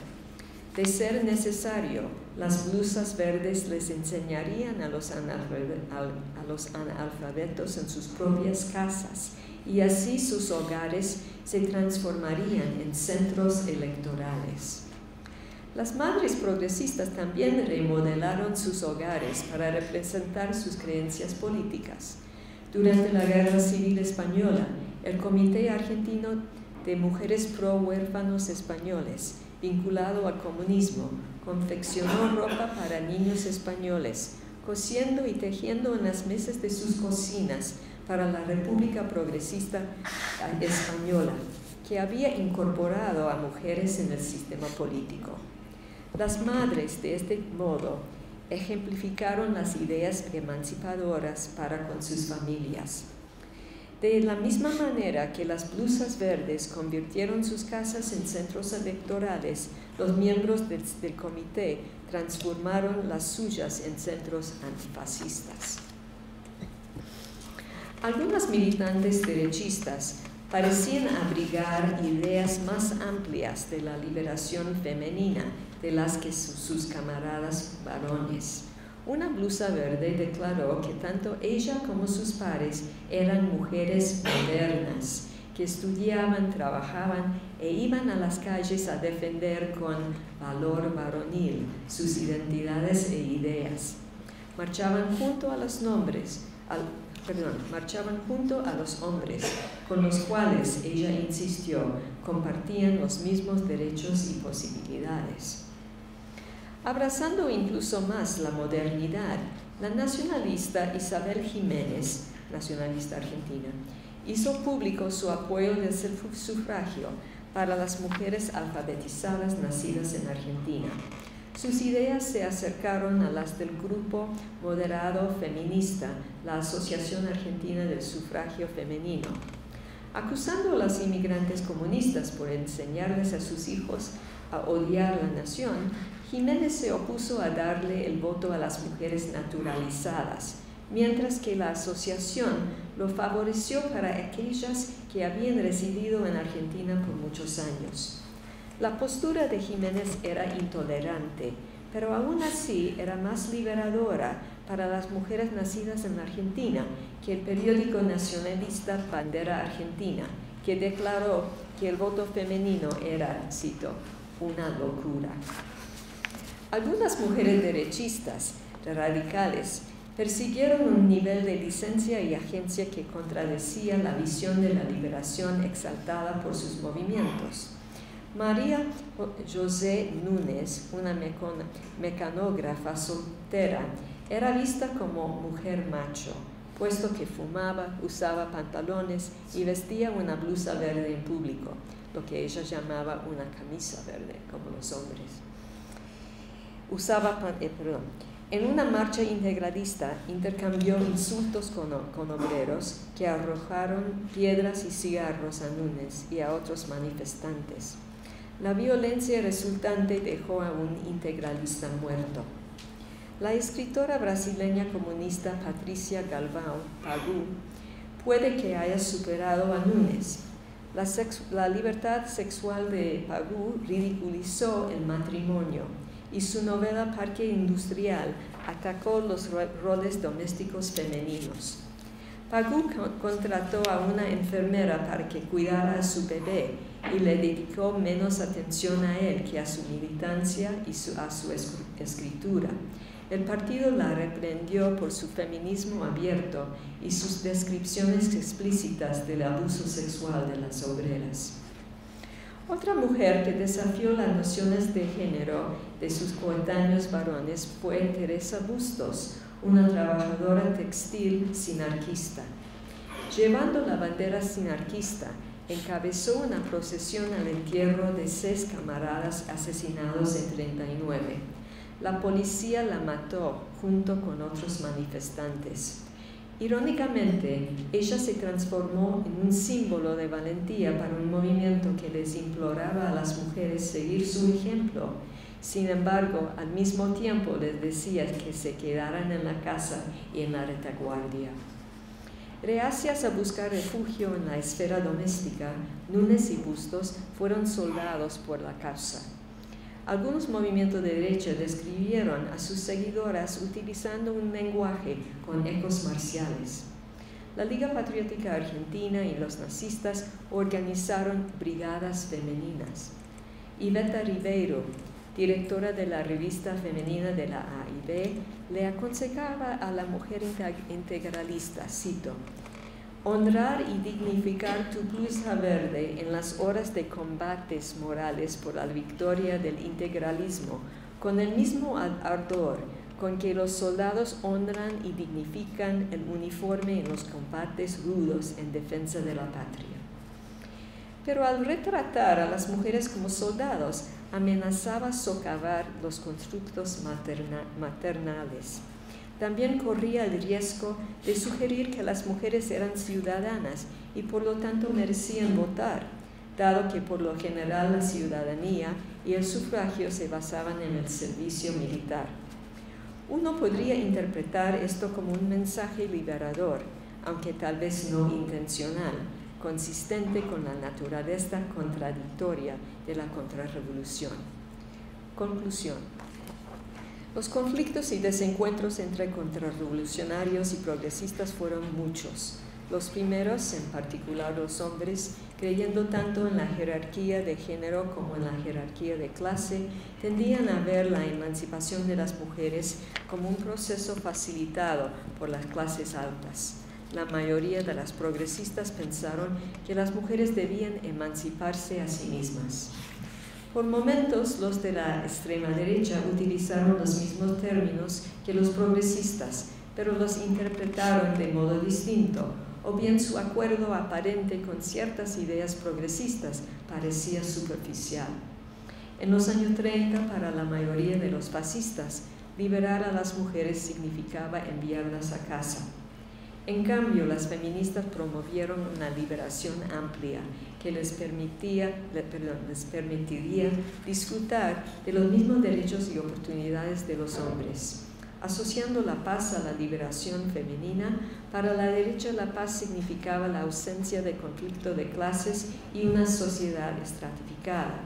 De ser necesario, las blusas verdes les enseñarían a los, analfabetos en sus propias casas y así sus hogares se transformarían en centros electorales. Las madres progresistas también remodelaron sus hogares para representar sus creencias políticas. Durante la Guerra Civil Española, el Comité Argentino de Mujeres Pro Huérfanos Españoles, vinculado al comunismo, confeccionó ropa para niños españoles, cosiendo y tejiendo en las mesas de sus cocinas para la República Progresista Española, que había incorporado a mujeres en el sistema político. Las madres, de este modo, ejemplificaron las ideas emancipadoras para con sus familias. De la misma manera que las blusas verdes convirtieron sus casas en centros electorales, los miembros del, del comité transformaron las suyas en centros antifascistas. Algunas militantes derechistas parecían abrigar ideas más amplias de la liberación femenina de las que sus camaradas varones. Una blusa verde declaró que tanto ella como sus pares eran mujeres modernas, que estudiaban, trabajaban e iban a las calles a defender con valor varonil sus identidades e ideas. Marchaban junto a los nombres, al, perdón, marchaban junto a los hombres, con los cuales ella insistió compartían los mismos derechos y posibilidades. Abrazando incluso más la modernidad, la nacionalista Isabel Jiménez, nacionalista argentina, hizo público su apoyo del sufragio para las mujeres alfabetizadas nacidas en Argentina. Sus ideas se acercaron a las del grupo moderado feminista, la Asociación Argentina del Sufragio Femenino. Acusando a los inmigrantes comunistas por enseñarles a sus hijos a odiar la nación, Jiménez se opuso a darle el voto a las mujeres naturalizadas, mientras que la asociación lo favoreció para aquellas que habían residido en Argentina por muchos años. La postura de Jiménez era intolerante, pero aún así era más liberadora para las mujeres nacidas en Argentina que el periódico nacionalista Bandera Argentina, que declaró que el voto femenino era, cito, una locura. Algunas mujeres derechistas, radicales, persiguieron un nivel de licencia y agencia que contradecía la visión de la liberación exaltada por sus movimientos. María José Núñez, una mecanógrafa soltera, era vista como mujer macho, puesto que fumaba, usaba pantalones y vestía una blusa verde en público, lo que ella llamaba una camisa verde, como los hombres usaba, eh, en una marcha integralista intercambió insultos con, con, obreros que arrojaron piedras y cigarros a Núñez y a otros manifestantes. La violencia resultante dejó a un integralista muerto. La escritora brasileña comunista Patricia Galvão Pagú puede que haya superado a Núñez. La, libertad sexual de Pagú ridiculizó el matrimonio y su novela Parque Industrial atacó los roles domésticos femeninos. Pagú contrató a una enfermera para que cuidara a su bebé y le dedicó menos atención a él que a su militancia y a su escritura. El partido la reprendió por su feminismo abierto y sus descripciones explícitas del abuso sexual de las obreras. Otra mujer que desafió las nociones de género de sus coetáneos varones fue Teresa Bustos, una trabajadora textil sinarquista. Llevando la bandera sinarquista, encabezó una procesión al entierro de seis camaradas asesinados en 39. La policía la mató junto con otros manifestantes. Irónicamente, ella se transformó en un símbolo de valentía para un movimiento que les imploraba a las mujeres seguir su ejemplo. Sin embargo, al mismo tiempo les decía que se quedaran en la casa y en la retaguardia. Reacias a buscar refugio en la esfera doméstica, Núñez y Bustos fueron soldados por la causa. Algunos movimientos de derecha describieron a sus seguidoras utilizando un lenguaje con ecos marciales. La Liga Patriótica Argentina y los nazistas organizaron brigadas femeninas. Iveta Ribeiro, directora de la revista femenina de la AIB, le aconsejaba a la mujer integralista, cito, honrar y dignificar tu blusa verde en las horas de combates morales por la victoria del integralismo, con el mismo ardor con que los soldados honran y dignifican el uniforme en los combates rudos en defensa de la patria. Pero al retratar a las mujeres como soldados, amenazaba socavar los constructos maternales también corría el riesgo de sugerir que las mujeres eran ciudadanas y por lo tanto merecían votar, dado que por lo general la ciudadanía y el sufragio se basaban en el servicio militar. Uno podría interpretar esto como un mensaje liberador, aunque tal vez no intencional, consistente con la naturaleza contradictoria de la contrarrevolución. Conclusión. Los conflictos y desencuentros entre contrarrevolucionarios y progresistas fueron muchos. Los primeros, en particular los hombres, creyendo tanto en la jerarquía de género como en la jerarquía de clase, tendían a ver la emancipación de las mujeres como un proceso facilitado por las clases altas. La mayoría de las progresistas pensaron que las mujeres debían emanciparse a sí mismas. Por momentos, los de la extrema derecha utilizaron los mismos términos que los progresistas, pero los interpretaron de modo distinto, o bien su acuerdo aparente con ciertas ideas progresistas parecía superficial. En los años 30, para la mayoría de los fascistas, liberar a las mujeres significaba enviarlas a casa. En cambio, las feministas promovieron una liberación amplia que les, permitía, les permitiría disfrutar de los mismos derechos y oportunidades de los hombres. Asociando la paz a la liberación femenina, para la derecha la paz significaba la ausencia de conflicto de clases y una sociedad estratificada.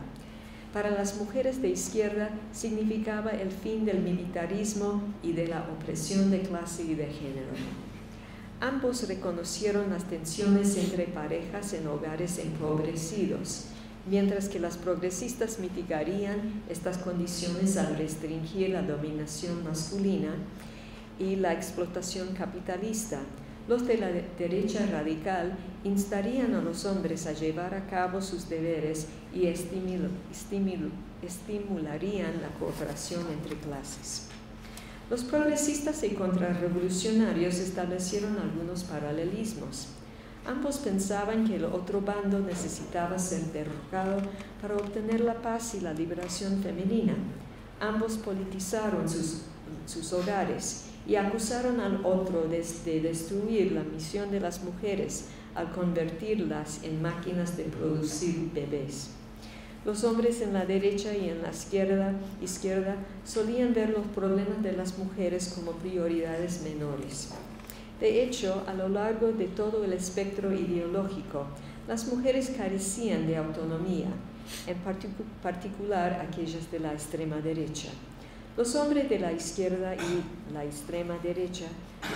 Para las mujeres de izquierda significaba el fin del militarismo y de la opresión de clase y de género. Ambos reconocieron las tensiones entre parejas en hogares empobrecidos, mientras que las progresistas mitigarían estas condiciones al restringir la dominación masculina y la explotación capitalista los de la derecha radical instarían a los hombres a llevar a cabo sus deberes y estimularían la cooperación entre clases. Los progresistas y contrarrevolucionarios establecieron algunos paralelismos. Ambos pensaban que el otro bando necesitaba ser derrocado para obtener la paz y la liberación femenina. Ambos politizaron sus, hogares y acusaron al otro de, destruir la misión de las mujeres al convertirlas en máquinas de producir bebés. Los hombres en la derecha y en la izquierda, izquierda solían ver los problemas de las mujeres como prioridades menores. De hecho, a lo largo de todo el espectro ideológico, las mujeres carecían de autonomía, en particular aquellas de la extrema derecha. Los hombres de la izquierda y la extrema derecha,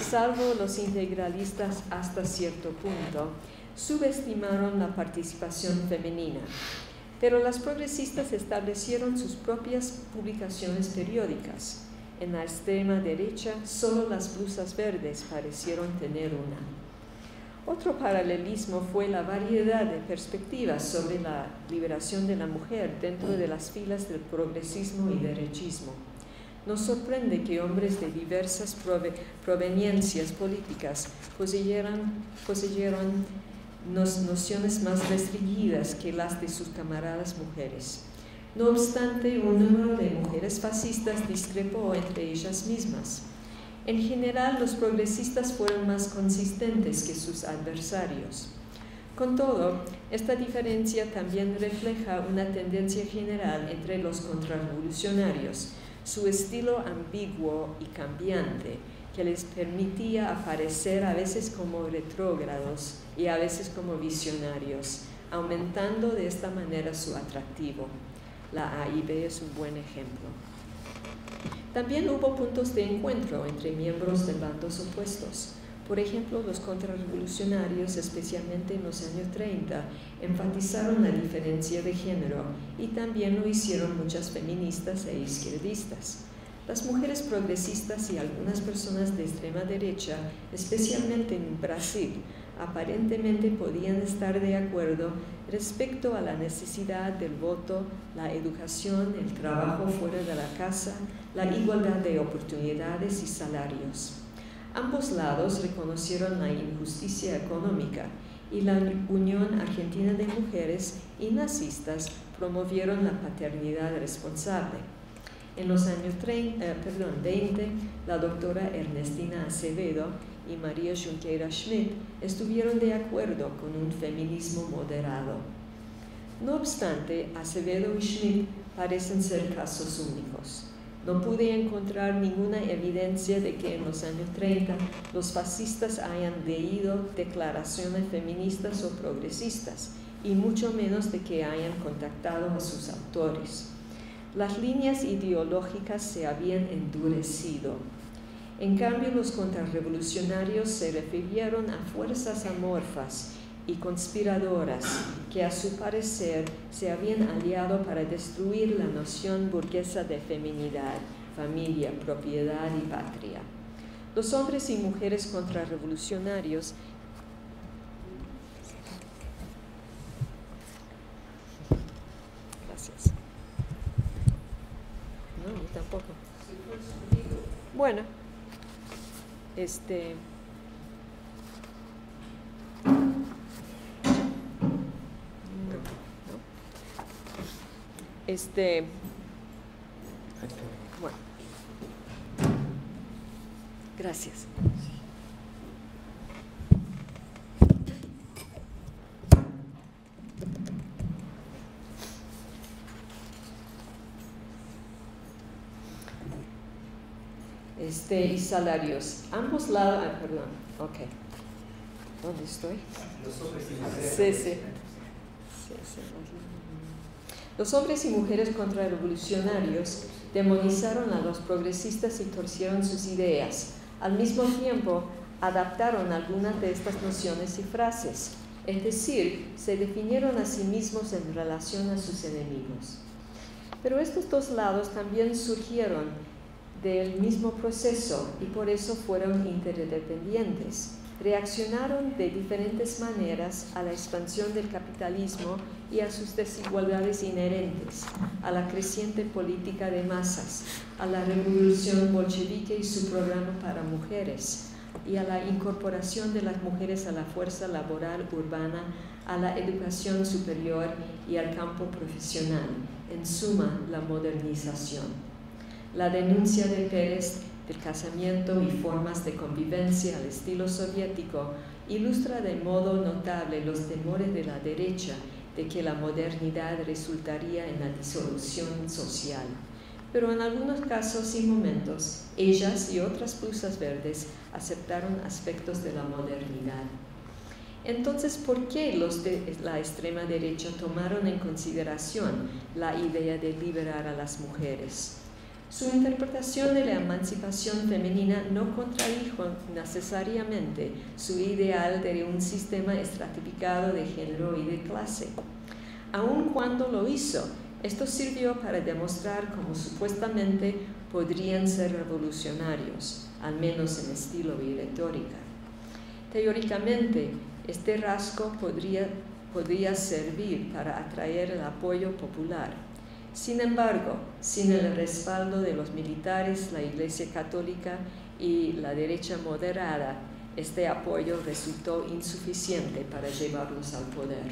salvo los integralistas hasta cierto punto, subestimaron la participación femenina. Pero las progresistas establecieron sus propias publicaciones periódicas. En la extrema derecha, solo las blusas verdes parecieron tener una. Otro paralelismo fue la variedad de perspectivas sobre la liberación de la mujer dentro de las filas del progresismo y derechismo. Nos sorprende que hombres de diversas proveniencias políticas poseyeran, nociones más restringidas que las de sus camaradas mujeres. No obstante, un número de mujeres fascistas discrepó entre ellas mismas. En general, los progresistas fueron más consistentes que sus adversarios. Con todo, esta diferencia también refleja una tendencia general entre los contrarrevolucionarios, su estilo ambiguo y cambiante que les permitía aparecer a veces como retrógrados y a veces como visionarios, aumentando de esta manera su atractivo. La AIB es un buen ejemplo. También hubo puntos de encuentro entre miembros de bandos opuestos. Por ejemplo, los contrarrevolucionarios, especialmente en los años 30, enfatizaron la diferencia de género y también lo hicieron muchas feministas e izquierdistas. Las mujeres progresistas y algunas personas de extrema derecha, especialmente en Brasil, aparentemente podían estar de acuerdo respecto a la necesidad del voto, la educación, el trabajo fuera de la casa, la igualdad de oportunidades y salarios. Ambos lados reconocieron la injusticia económica y la Unión Argentina de Mujeres y Nazistas promovieron la paternidad responsable. En los años 30, eh, perdón, 20, la doctora Ernestina Acevedo y María Junqueira Schmidt estuvieron de acuerdo con un feminismo moderado. No obstante, Acevedo y Schmidt parecen ser casos únicos. No pude encontrar ninguna evidencia de que en los años 30 los fascistas hayan leído declaraciones feministas o progresistas, y mucho menos de que hayan contactado a sus autores. Las líneas ideológicas se habían endurecido. En cambio, los contrarrevolucionarios se refirieron a fuerzas amorfas y conspiradoras que a su parecer se habían aliado para destruir la noción burguesa de feminidad, familia, propiedad y patria. Los hombres y mujeres contrarrevolucionarios tampoco. Bueno, este. Este. Bueno. Gracias. Este, y salarios. Ambos lados, ah, perdón, ok. ¿Dónde estoy? Sí, sí. sí, sí. Los hombres y mujeres contrarrevolucionarios demonizaron a los progresistas y torcieron sus ideas. Al mismo tiempo, adaptaron algunas de estas nociones y frases, es decir, se definieron a sí mismos en relación a sus enemigos. Pero estos dos lados también surgieron del mismo proceso y por eso fueron interdependientes reaccionaron de diferentes maneras a la expansión del capitalismo y a sus desigualdades inherentes, a la creciente política de masas, a la revolución bolchevique y su programa para mujeres, y a la incorporación de las mujeres a la fuerza laboral urbana, a la educación superior y al campo profesional, en suma, la modernización. La denuncia de Pérez del casamiento y formas de convivencia al estilo soviético ilustra de modo notable los temores de la derecha de que la modernidad resultaría en la disolución social. Pero en algunos casos y momentos, ellas y otras blusas verdes aceptaron aspectos de la modernidad. Entonces, ¿por qué los de la extrema derecha tomaron en consideración la idea de liberar a las mujeres? Su interpretación de la emancipación femenina no contradijo necesariamente su ideal de un sistema estratificado de género y de clase. Aun cuando lo hizo, esto sirvió para demostrar cómo supuestamente podrían ser revolucionarios, al menos en estilo y retórica. Teóricamente, este rasgo podría, podría servir para atraer el apoyo popular sin embargo, sin el respaldo de los militares, la Iglesia Católica y la derecha moderada, este apoyo resultó insuficiente para llevarlos al poder.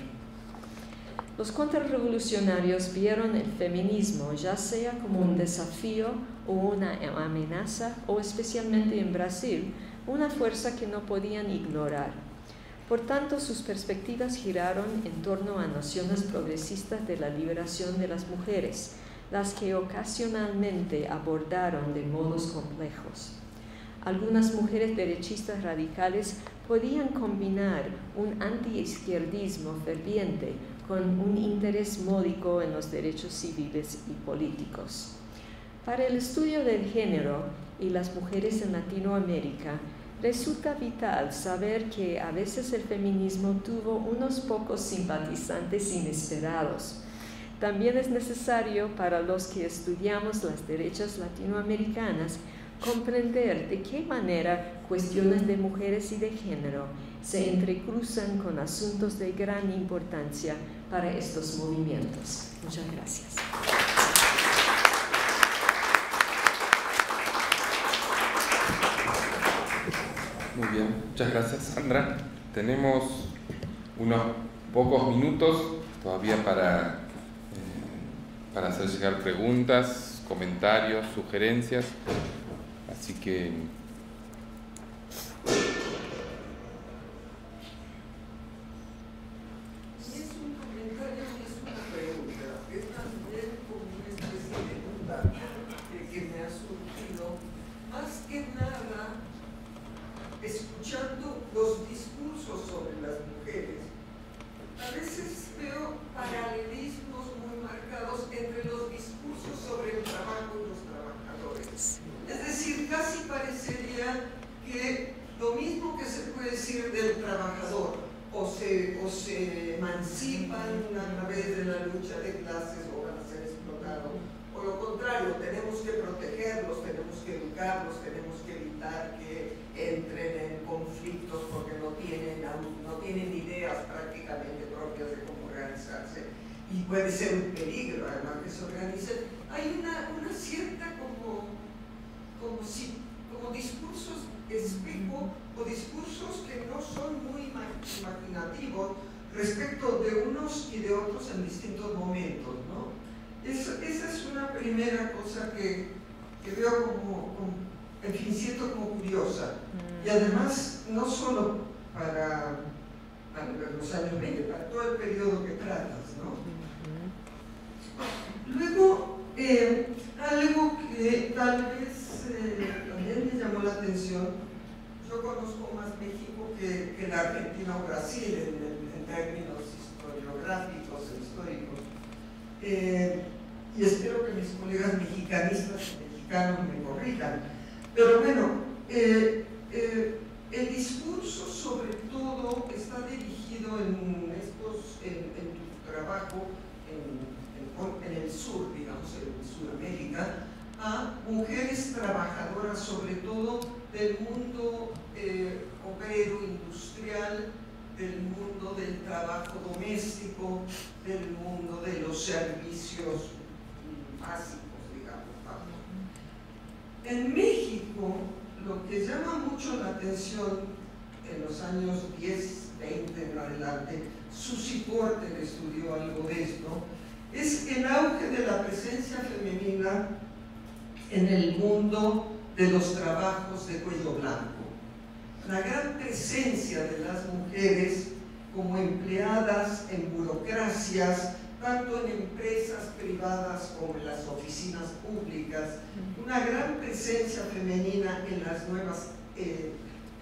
Los contrarrevolucionarios vieron el feminismo ya sea como un desafío o una amenaza, o especialmente en Brasil, una fuerza que no podían ignorar por tanto, sus perspectivas giraron en torno a nociones progresistas de la liberación de las mujeres, las que ocasionalmente abordaron de modos complejos. Algunas mujeres derechistas radicales podían combinar un antiizquierdismo ferviente con un interés módico en los derechos civiles y políticos. Para el estudio del género y las mujeres en Latinoamérica, Resulta vital saber que a veces el feminismo tuvo unos pocos simpatizantes inesperados. También es necesario para los que estudiamos las derechas latinoamericanas comprender de qué manera cuestiones de mujeres y de género se entrecruzan con asuntos de gran importancia para estos movimientos. Muchas gracias. Muy bien, muchas gracias Sandra. Tenemos unos pocos minutos todavía para, eh, para hacer llegar preguntas, comentarios, sugerencias. Así que puede ser un peligro además que se organicen, hay una, una cierta como, como, si, como discursos especulativos o, discursos que no son muy imaginativos respecto de unos y de otros en distintos momentos. ¿no? esa es una primera cosa que, que veo como, en fin, siento como curiosa. Y además, no solo para, los años 20, para todo el periodo que tratas. Luego, eh, algo que tal vez eh, también me llamó la atención, yo conozco más México que, la Argentina o Brasil en, términos historiográficos e históricos. Eh, y espero que mis colegas mexicanistas y mexicanos me corrijan. Pero bueno, el discurso sobre todo está dirigido en, estos, en, en tu trabajo en el sur, digamos, en Sudamérica, a mujeres trabajadoras, sobre todo del mundo eh, obrero, industrial, del mundo del trabajo doméstico, del mundo de los servicios básicos, digamos. En México, lo que llama mucho la atención en los años 10, 20 en adelante, Susi Porter estudió algo de esto, es el auge de la presencia femenina en el mundo de los trabajos de cuello blanco. La gran presencia de las mujeres como empleadas en burocracias, tanto en empresas privadas como en las oficinas públicas, una gran presencia femenina en, eh,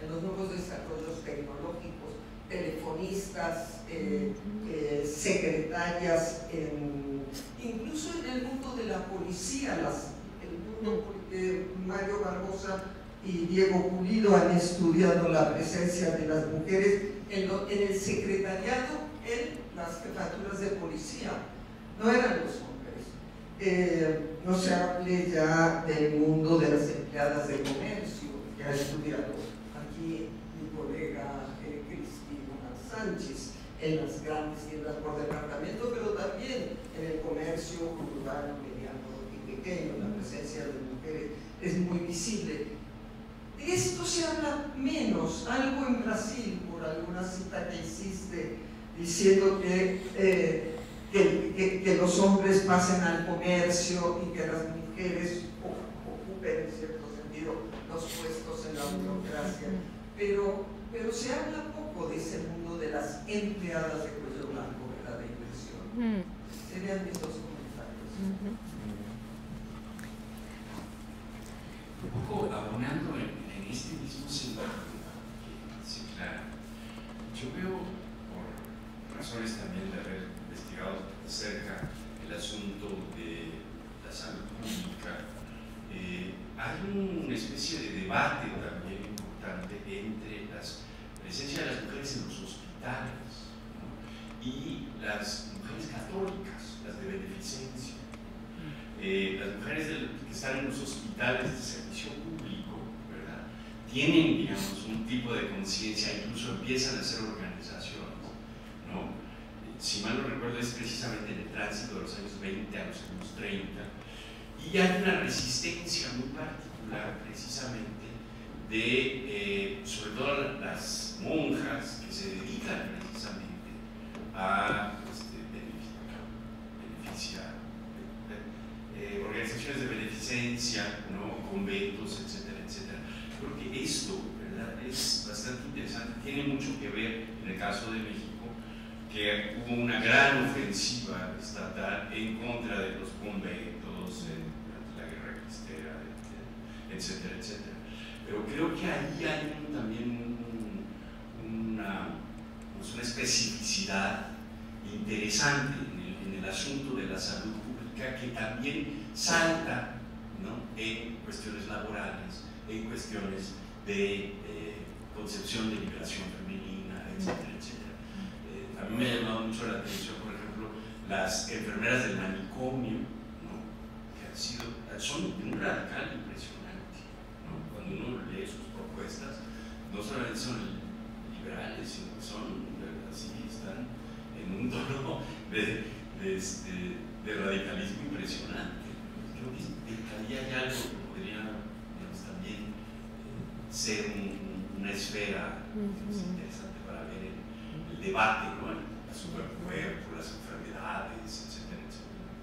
en los nuevos desarrollos tecnológicos telefonistas, eh, eh, secretarias, incluso en el mundo de la policía, el mundo porque Mario Barbosa y Diego Pulido han estudiado la presencia de las mujeres en, el secretariado en las jefaturas de policía, no eran los hombres. Eh, no se hable ya del mundo de las empleadas de comercio, que ha estudiado aquí mi colega En las grandes tiendas por departamento, pero también en el comercio urbano, mediano y pequeño, la presencia de mujeres es muy visible. De esto se habla menos, algo en Brasil, por alguna cita que hiciste, diciendo que, eh, que, que, los hombres pasen al comercio y que las mujeres ocupen en cierto sentido los puestos en la burocracia, pero, pero se habla poco de ese mundo de las empleadas de cuello blanco, ¿verdad? De inversión. Mm. Serían mis dos comentarios. Un poco abonando en, este mismo sentido, sí, claro. Yo veo, por razones también de haber investigado de cerca el asunto de la salud pública, eh, hay una especie de debate también importante entre presencia de las mujeres en los y las mujeres católicas, las de beneficencia, eh, las mujeres que están en los hospitales de servicio público, ¿verdad? Tienen, digamos, un tipo de conciencia, incluso empiezan a hacer organizaciones, ¿no? Si mal no recuerdo, es precisamente en el tránsito de los años 20 a los años 30, y hay una resistencia muy particular, precisamente, de, eh, sobre todo las monjas que se dedican precisamente a este, beneficiar, eh, organizaciones de beneficencia, ¿no? conventos, etcétera, etcétera. Porque esto ¿verdad? es bastante interesante, tiene mucho que ver en el caso de México, que hubo una gran ofensiva estatal en contra de los conventos, en, la guerra cristera, etcétera, etcétera. Pero creo que ahí hay también una, pues una, especificidad interesante en el, asunto de la salud pública que también salta ¿no? en cuestiones laborales, en cuestiones de eh, concepción de liberación femenina, etcétera, etcétera. Eh, a mí me ha llamado mucho la atención, por ejemplo, las enfermeras del manicomio, ¿no? que han sido, son un radical uno lee sus propuestas, no solamente son liberales, sino que son, así, están en un tono de, de, este, de radicalismo impresionante. Creo que ahí hay algo que podría digamos, también eh, ser un, una esfera interesante para ver el, debate, ¿no? el, supercuerpo, las enfermedades, etcétera, etcétera.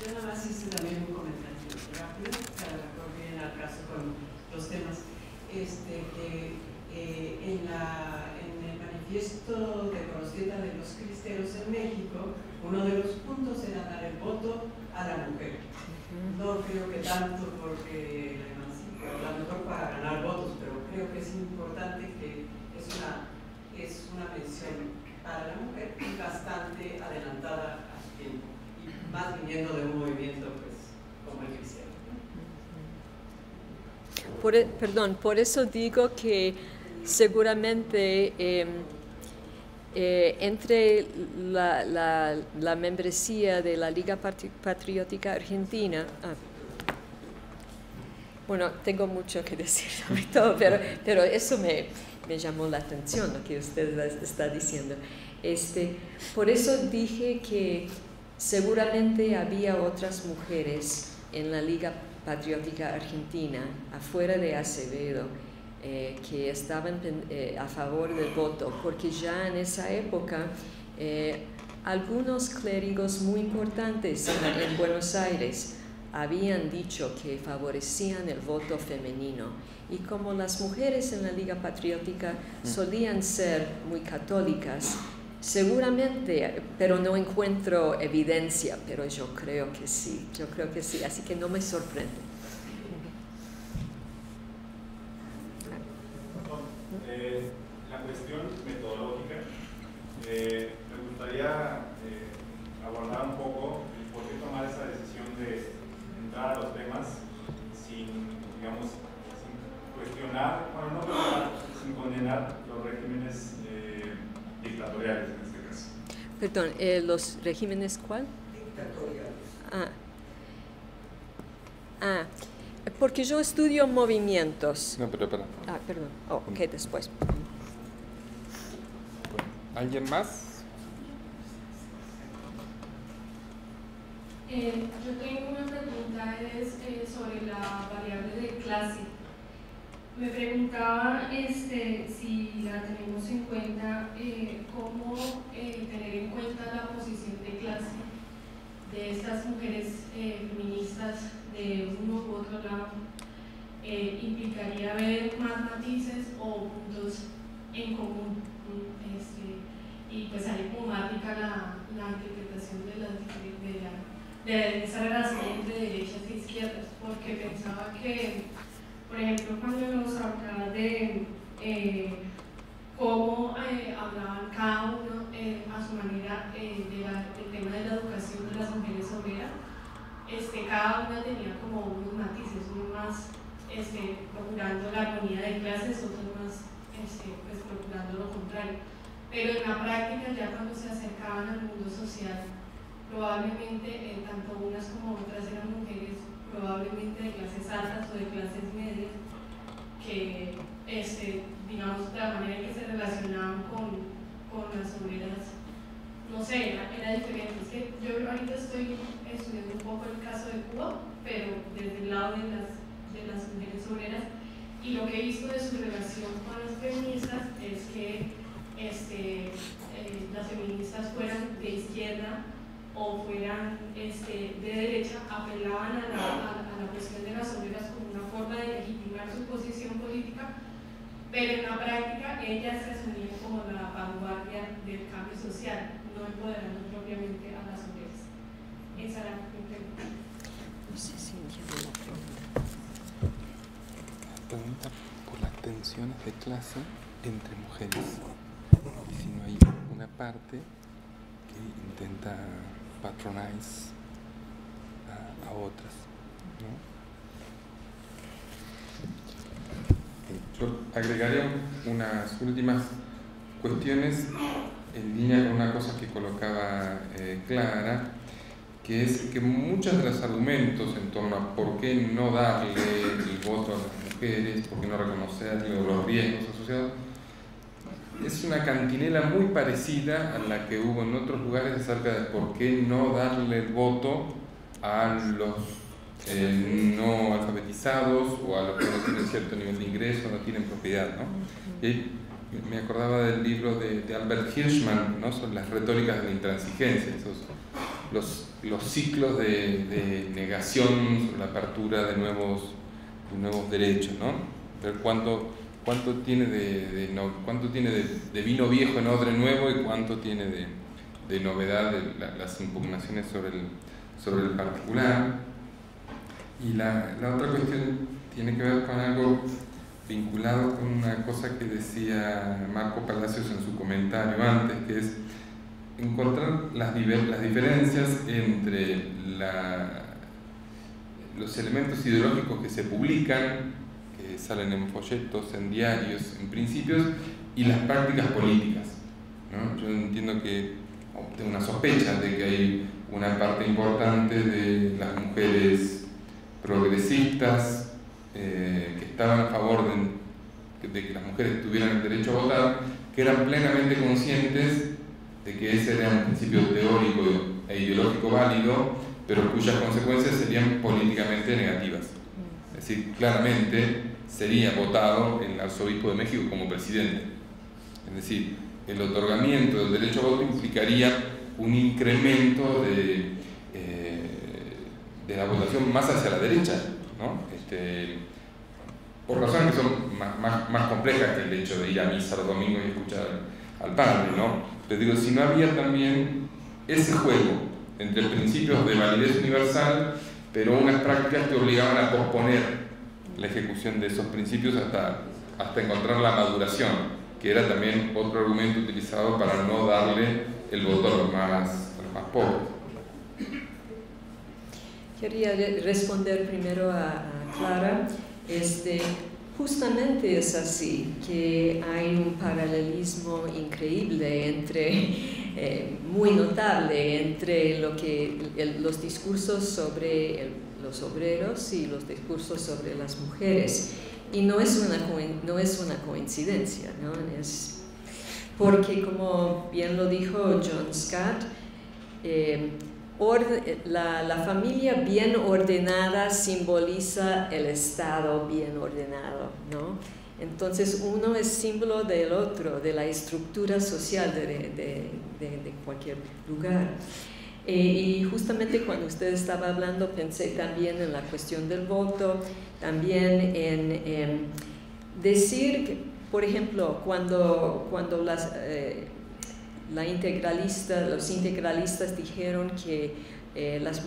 Yo nada más hice también un comentario rápido, para mejor viene al caso con los temas, este, que eh, en, la, en el manifiesto de conocienda de los cristeros en México, uno de los puntos era dar el voto a la mujer. No creo que tanto porque a lo mejor para ganar votos, pero creo que es importante que es una, es una mención para la mujer bastante adelantada a su tiempo, y más viniendo de un movimiento pues, como el cristiano. Por, e, perdón, por eso digo que seguramente em, eh, entre la, la, la, membresía de la Liga Patriótica Argentina, ah, bueno, tengo mucho que decir sobre todo, pero, pero eso me, me, llamó la atención lo que usted está diciendo. Este, por eso dije que seguramente había otras mujeres en la Liga Patriótica Argentina, afuera de Acevedo, eh, que estaban eh, a favor del voto, porque ya en esa época eh, algunos clérigos muy importantes en, Buenos Aires habían dicho que favorecían el voto femenino. Y como las mujeres en la Liga Patriótica mm. solían ser muy católicas, seguramente, pero no encuentro evidencia, pero yo creo que sí, yo creo que sí, así que no me sorprende. Eh, me gustaría eh, abordar un poco el por qué tomar esa decisión de entrar a los temas sin, digamos, sin cuestionar, bueno, no sin condenar los regímenes eh, dictatoriales en este caso. Perdón, ¿los regímenes cuál? Dictatoriales. Ah. Ah, porque yo estudio movimientos. No, pero, perdón. Ah, perdón. Oh, ok, después. ¿Alguien más? Eh, yo tengo una pregunta es, eh, sobre la variable de clase. Me preguntaba este, si la tenemos en cuenta, eh, cómo tener en cuenta la posición de clase de estas mujeres feministas de uno u otro lado. implicaría ver más matices o puntos en común y pues ahí como marca la, la interpretación de, la, de, la, de esa relación entre derechas e izquierdas, porque pensaba que, por ejemplo, cuando nos hablaba de eh, cómo eh, hablaban cada uno eh, a su manera del tema de la educación de las mujeres obreras, este, cada una tenía como unos matices, uno más este, procurando la armonía de clases, otros más este, pues, procurando lo contrario. Pero en la práctica ya cuando se acercaban al mundo social, probablemente eh, tanto unas como otras eran mujeres, probablemente de clases altas o de clases medias, que este, digamos la manera en que se relacionaban con, con las obreras, no sé, era, diferente. Es que yo ahorita estoy estudiando un poco el caso de Cuba, pero desde el lado de las, de las mujeres obreras, y lo que he visto de su relación con las feministas es que este, eh, las feministas fueran de izquierda o fueran este, de derecha, apelaban a la, a, la cuestión de las obreras como una forma de legitimar su posición política, pero en la práctica ellas se asumían como la vanguardia del cambio social, no empoderando propiamente a las obreras. Esa era mi pregunta. No sé si entiendo la pregunta. La pregunta por las tensiones de clase entre mujeres si no hay una parte que intenta patronizar a, otras. Yo agregaría unas últimas cuestiones en línea con una cosa que colocaba eh, Clara, que es que muchos de los argumentos en torno a por qué no darle el voto a las mujeres, por qué no reconocerle los riesgos asociados, es una cantinela muy parecida a la que hubo en otros lugares acerca de por qué no darle voto a los eh, no alfabetizados o a los que no tienen cierto nivel de ingreso, no tienen propiedad. ¿no? Y me acordaba del libro de, Albert Hirschman ¿no? sobre las retóricas de la intransigencia, esos, los, los ciclos de, negación sobre la apertura de nuevos, nuevos derechos, ¿no? ver cuánto, cuánto tiene, de, cuánto tiene de, vino viejo en odre nuevo y cuánto tiene de, novedad de las impugnaciones sobre el, sobre el particular. Y la, la otra cuestión tiene que ver con algo vinculado con una cosa que decía Marco Palacios en su comentario antes, que es encontrar las, las diferencias entre la, los elementos ideológicos que se publican, que salen en folletos, en diarios, en principios, y las prácticas políticas. ¿no? Yo entiendo que tengo una sospecha de que hay una parte importante de las mujeres progresistas eh, que estaban a favor de, de, que las mujeres tuvieran el derecho a votar, que eran plenamente conscientes de que ese era un principio teórico e ideológico válido, pero cuyas consecuencias serían políticamente negativas. Es decir, claramente sería votado el arzobispo de México como presidente. Es decir, el otorgamiento del derecho a voto implicaría un incremento de, eh, de la votación más hacia la derecha, ¿no? Este, por razones que son más, más, más, complejas que el hecho de ir a misa los domingos y escuchar al padre, ¿no? Pero digo, si no había también ese juego entre principios de validez universal, pero unas prácticas que obligaban a posponer la ejecución de esos principios hasta, hasta encontrar la maduración, que era también otro argumento utilizado para no darle el voto a los más, a los más pobres. Quería responder primero a, Clara. Este, justamente es así, que hay un paralelismo increíble entre, eh, muy notable, entre lo que, los discursos sobre los obreros y los discursos sobre las mujeres. Y no es una, no es una coincidencia, ¿no? Es porque como bien lo dijo John Scott, eh, la, la, familia bien ordenada simboliza el Estado bien ordenado, ¿no? Entonces uno es símbolo del otro, de la estructura social de, de, de, cualquier lugar. Eh, y justamente cuando usted estaba hablando pensé también en la cuestión del voto, también en, decir, que, por ejemplo, cuando, cuando las... Eh, la integralista, los integralistas dijeron que eh, las,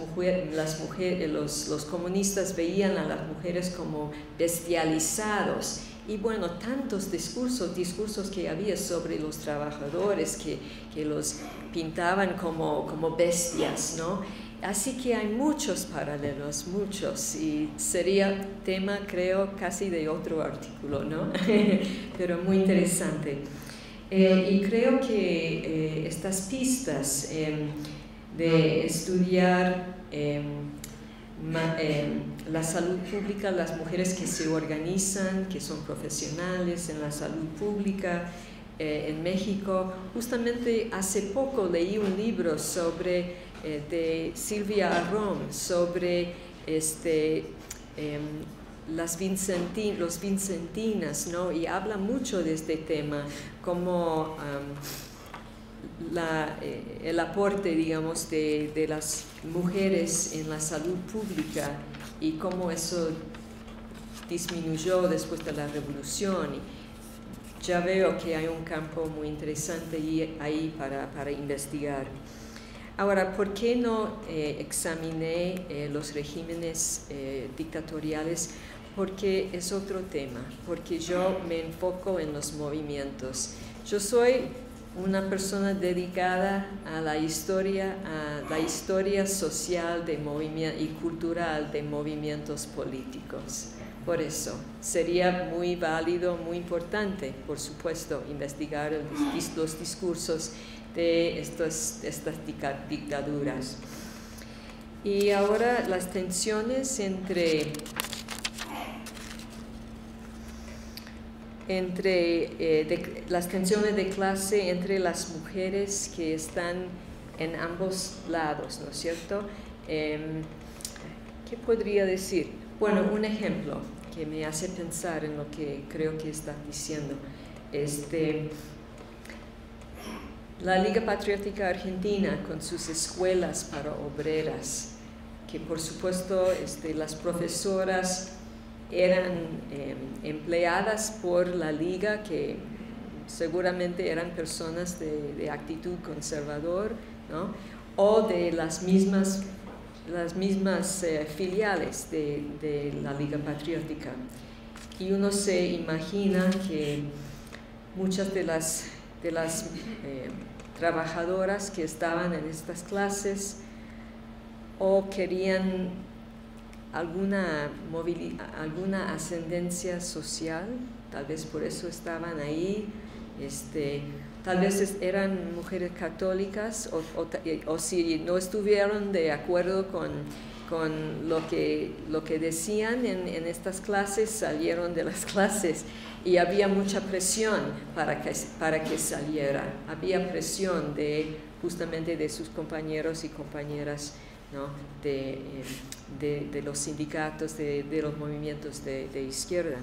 las mujeres, los, los, comunistas veían a las mujeres como bestializados. Y bueno, tantos discursos, discursos que había sobre los trabajadores que, que los pintaban como, como bestias, ¿no? Así que hay muchos paralelos, muchos, y sería tema, creo, casi de otro artículo, ¿no? Pero muy interesante. Eh, y creo que eh, estas pistas em, de estudiar em, la salud pública, las mujeres que se organizan, que son profesionales en la salud pública eh, en México, justamente hace poco leí un libro sobre de Silvia Arrom sobre este las Vincentin, los Vincentinas, ¿no? Y habla mucho de este tema, como eh, el aporte, digamos, de, de, las mujeres en la salud pública y cómo eso disminuyó después de la revolución. Ya veo que hay un campo muy interesante ahí para, para investigar. Ahora, ¿por qué no eh, examiné eh, los regímenes dictatoriales? porque es otro tema, porque yo me enfoco en los movimientos. Yo soy una persona dedicada a la historia, a la historia social de y cultural de movimientos políticos. Por eso sería muy válido, muy importante, por supuesto, investigar los discursos de estas dictaduras. Y ahora las tensiones entre entre eh, las tensiones de clase entre las mujeres que están en ambos lados, ¿no es cierto? Em, ¿qué podría decir? Bueno, un ejemplo que me hace pensar en lo que creo que está diciendo. Este, la Liga Patriótica Argentina con sus escuelas para obreras, que por supuesto este, las profesoras eran em, empleadas por la liga que seguramente eran personas de, actitud conservador ¿no? o de las mismas, las mismas eh, filiales de, de la Liga Patriótica. Y uno se imagina que muchas de las, de las eh, trabajadoras que estaban en estas clases o querían alguna, alguna ascendencia social, tal vez por eso estaban ahí, este, tal vez eran mujeres católicas o, o, si no estuvieron de acuerdo con, con lo, que, lo que decían en, en estas clases, salieron de las clases y había mucha presión para que, para que saliera, había presión de justamente de sus compañeros y compañeras ¿no? de, eh, de, los sindicatos, de, de los movimientos de, izquierda.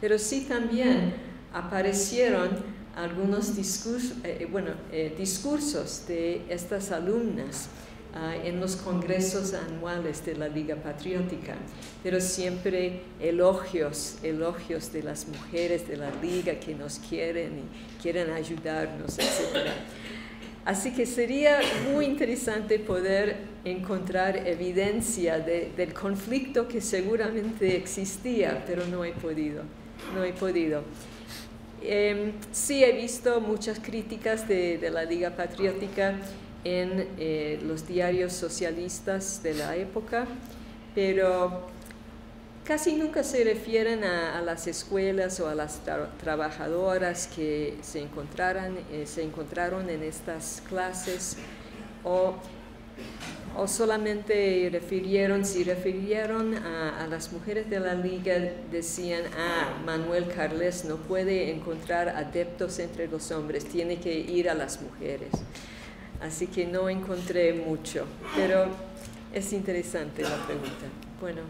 Pero sí también aparecieron algunos discursos, eh, bueno, eh, discursos de estas alumnas Ah, en los congresos anuales de la Liga Patriótica, pero siempre elogios, elogios de las mujeres de la Liga que nos quieren y quieren ayudarnos, etc. Así que sería muy interesante poder encontrar evidencia del conflicto que seguramente existía, pero no he podido, no he podido. Em, sí he visto muchas críticas de, la Liga Patriótica en eh, los diarios socialistas de la época, pero casi nunca se refieren a, las escuelas o a las trabajadoras que se, encontraran, eh, se encontraron en estas clases o, o, solamente refirieron, si refirieron a, a, las mujeres de la liga, decían, ah, Manuel Carles no puede encontrar adeptos entre los hombres, tiene que ir a las mujeres así que no encontré mucho, pero es interesante la pregunta. Bueno,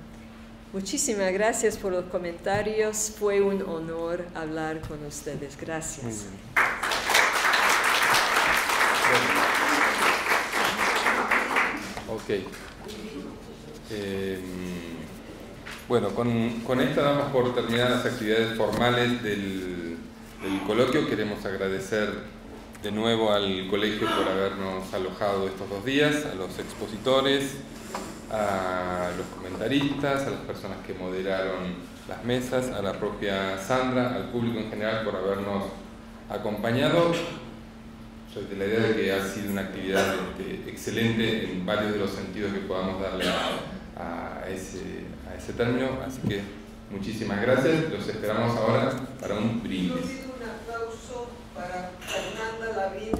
muchísimas gracias por los comentarios, fue un honor hablar con ustedes, gracias. Ok. Em, bueno, con, con esta damos por terminadas las actividades formales del, del coloquio. Queremos agradecer de nuevo al colegio por habernos alojado estos dos días, a los expositores, a los comentaristas, a las personas que moderaron las mesas, a la propia Sandra, al público en general por habernos acompañado. Soy de la idea de que ha sido una actividad este, excelente en varios de los sentidos que podamos darle a, ese, a ese término, así que muchísimas gracias, los esperamos ahora para un brindis. Para Fernanda Lavín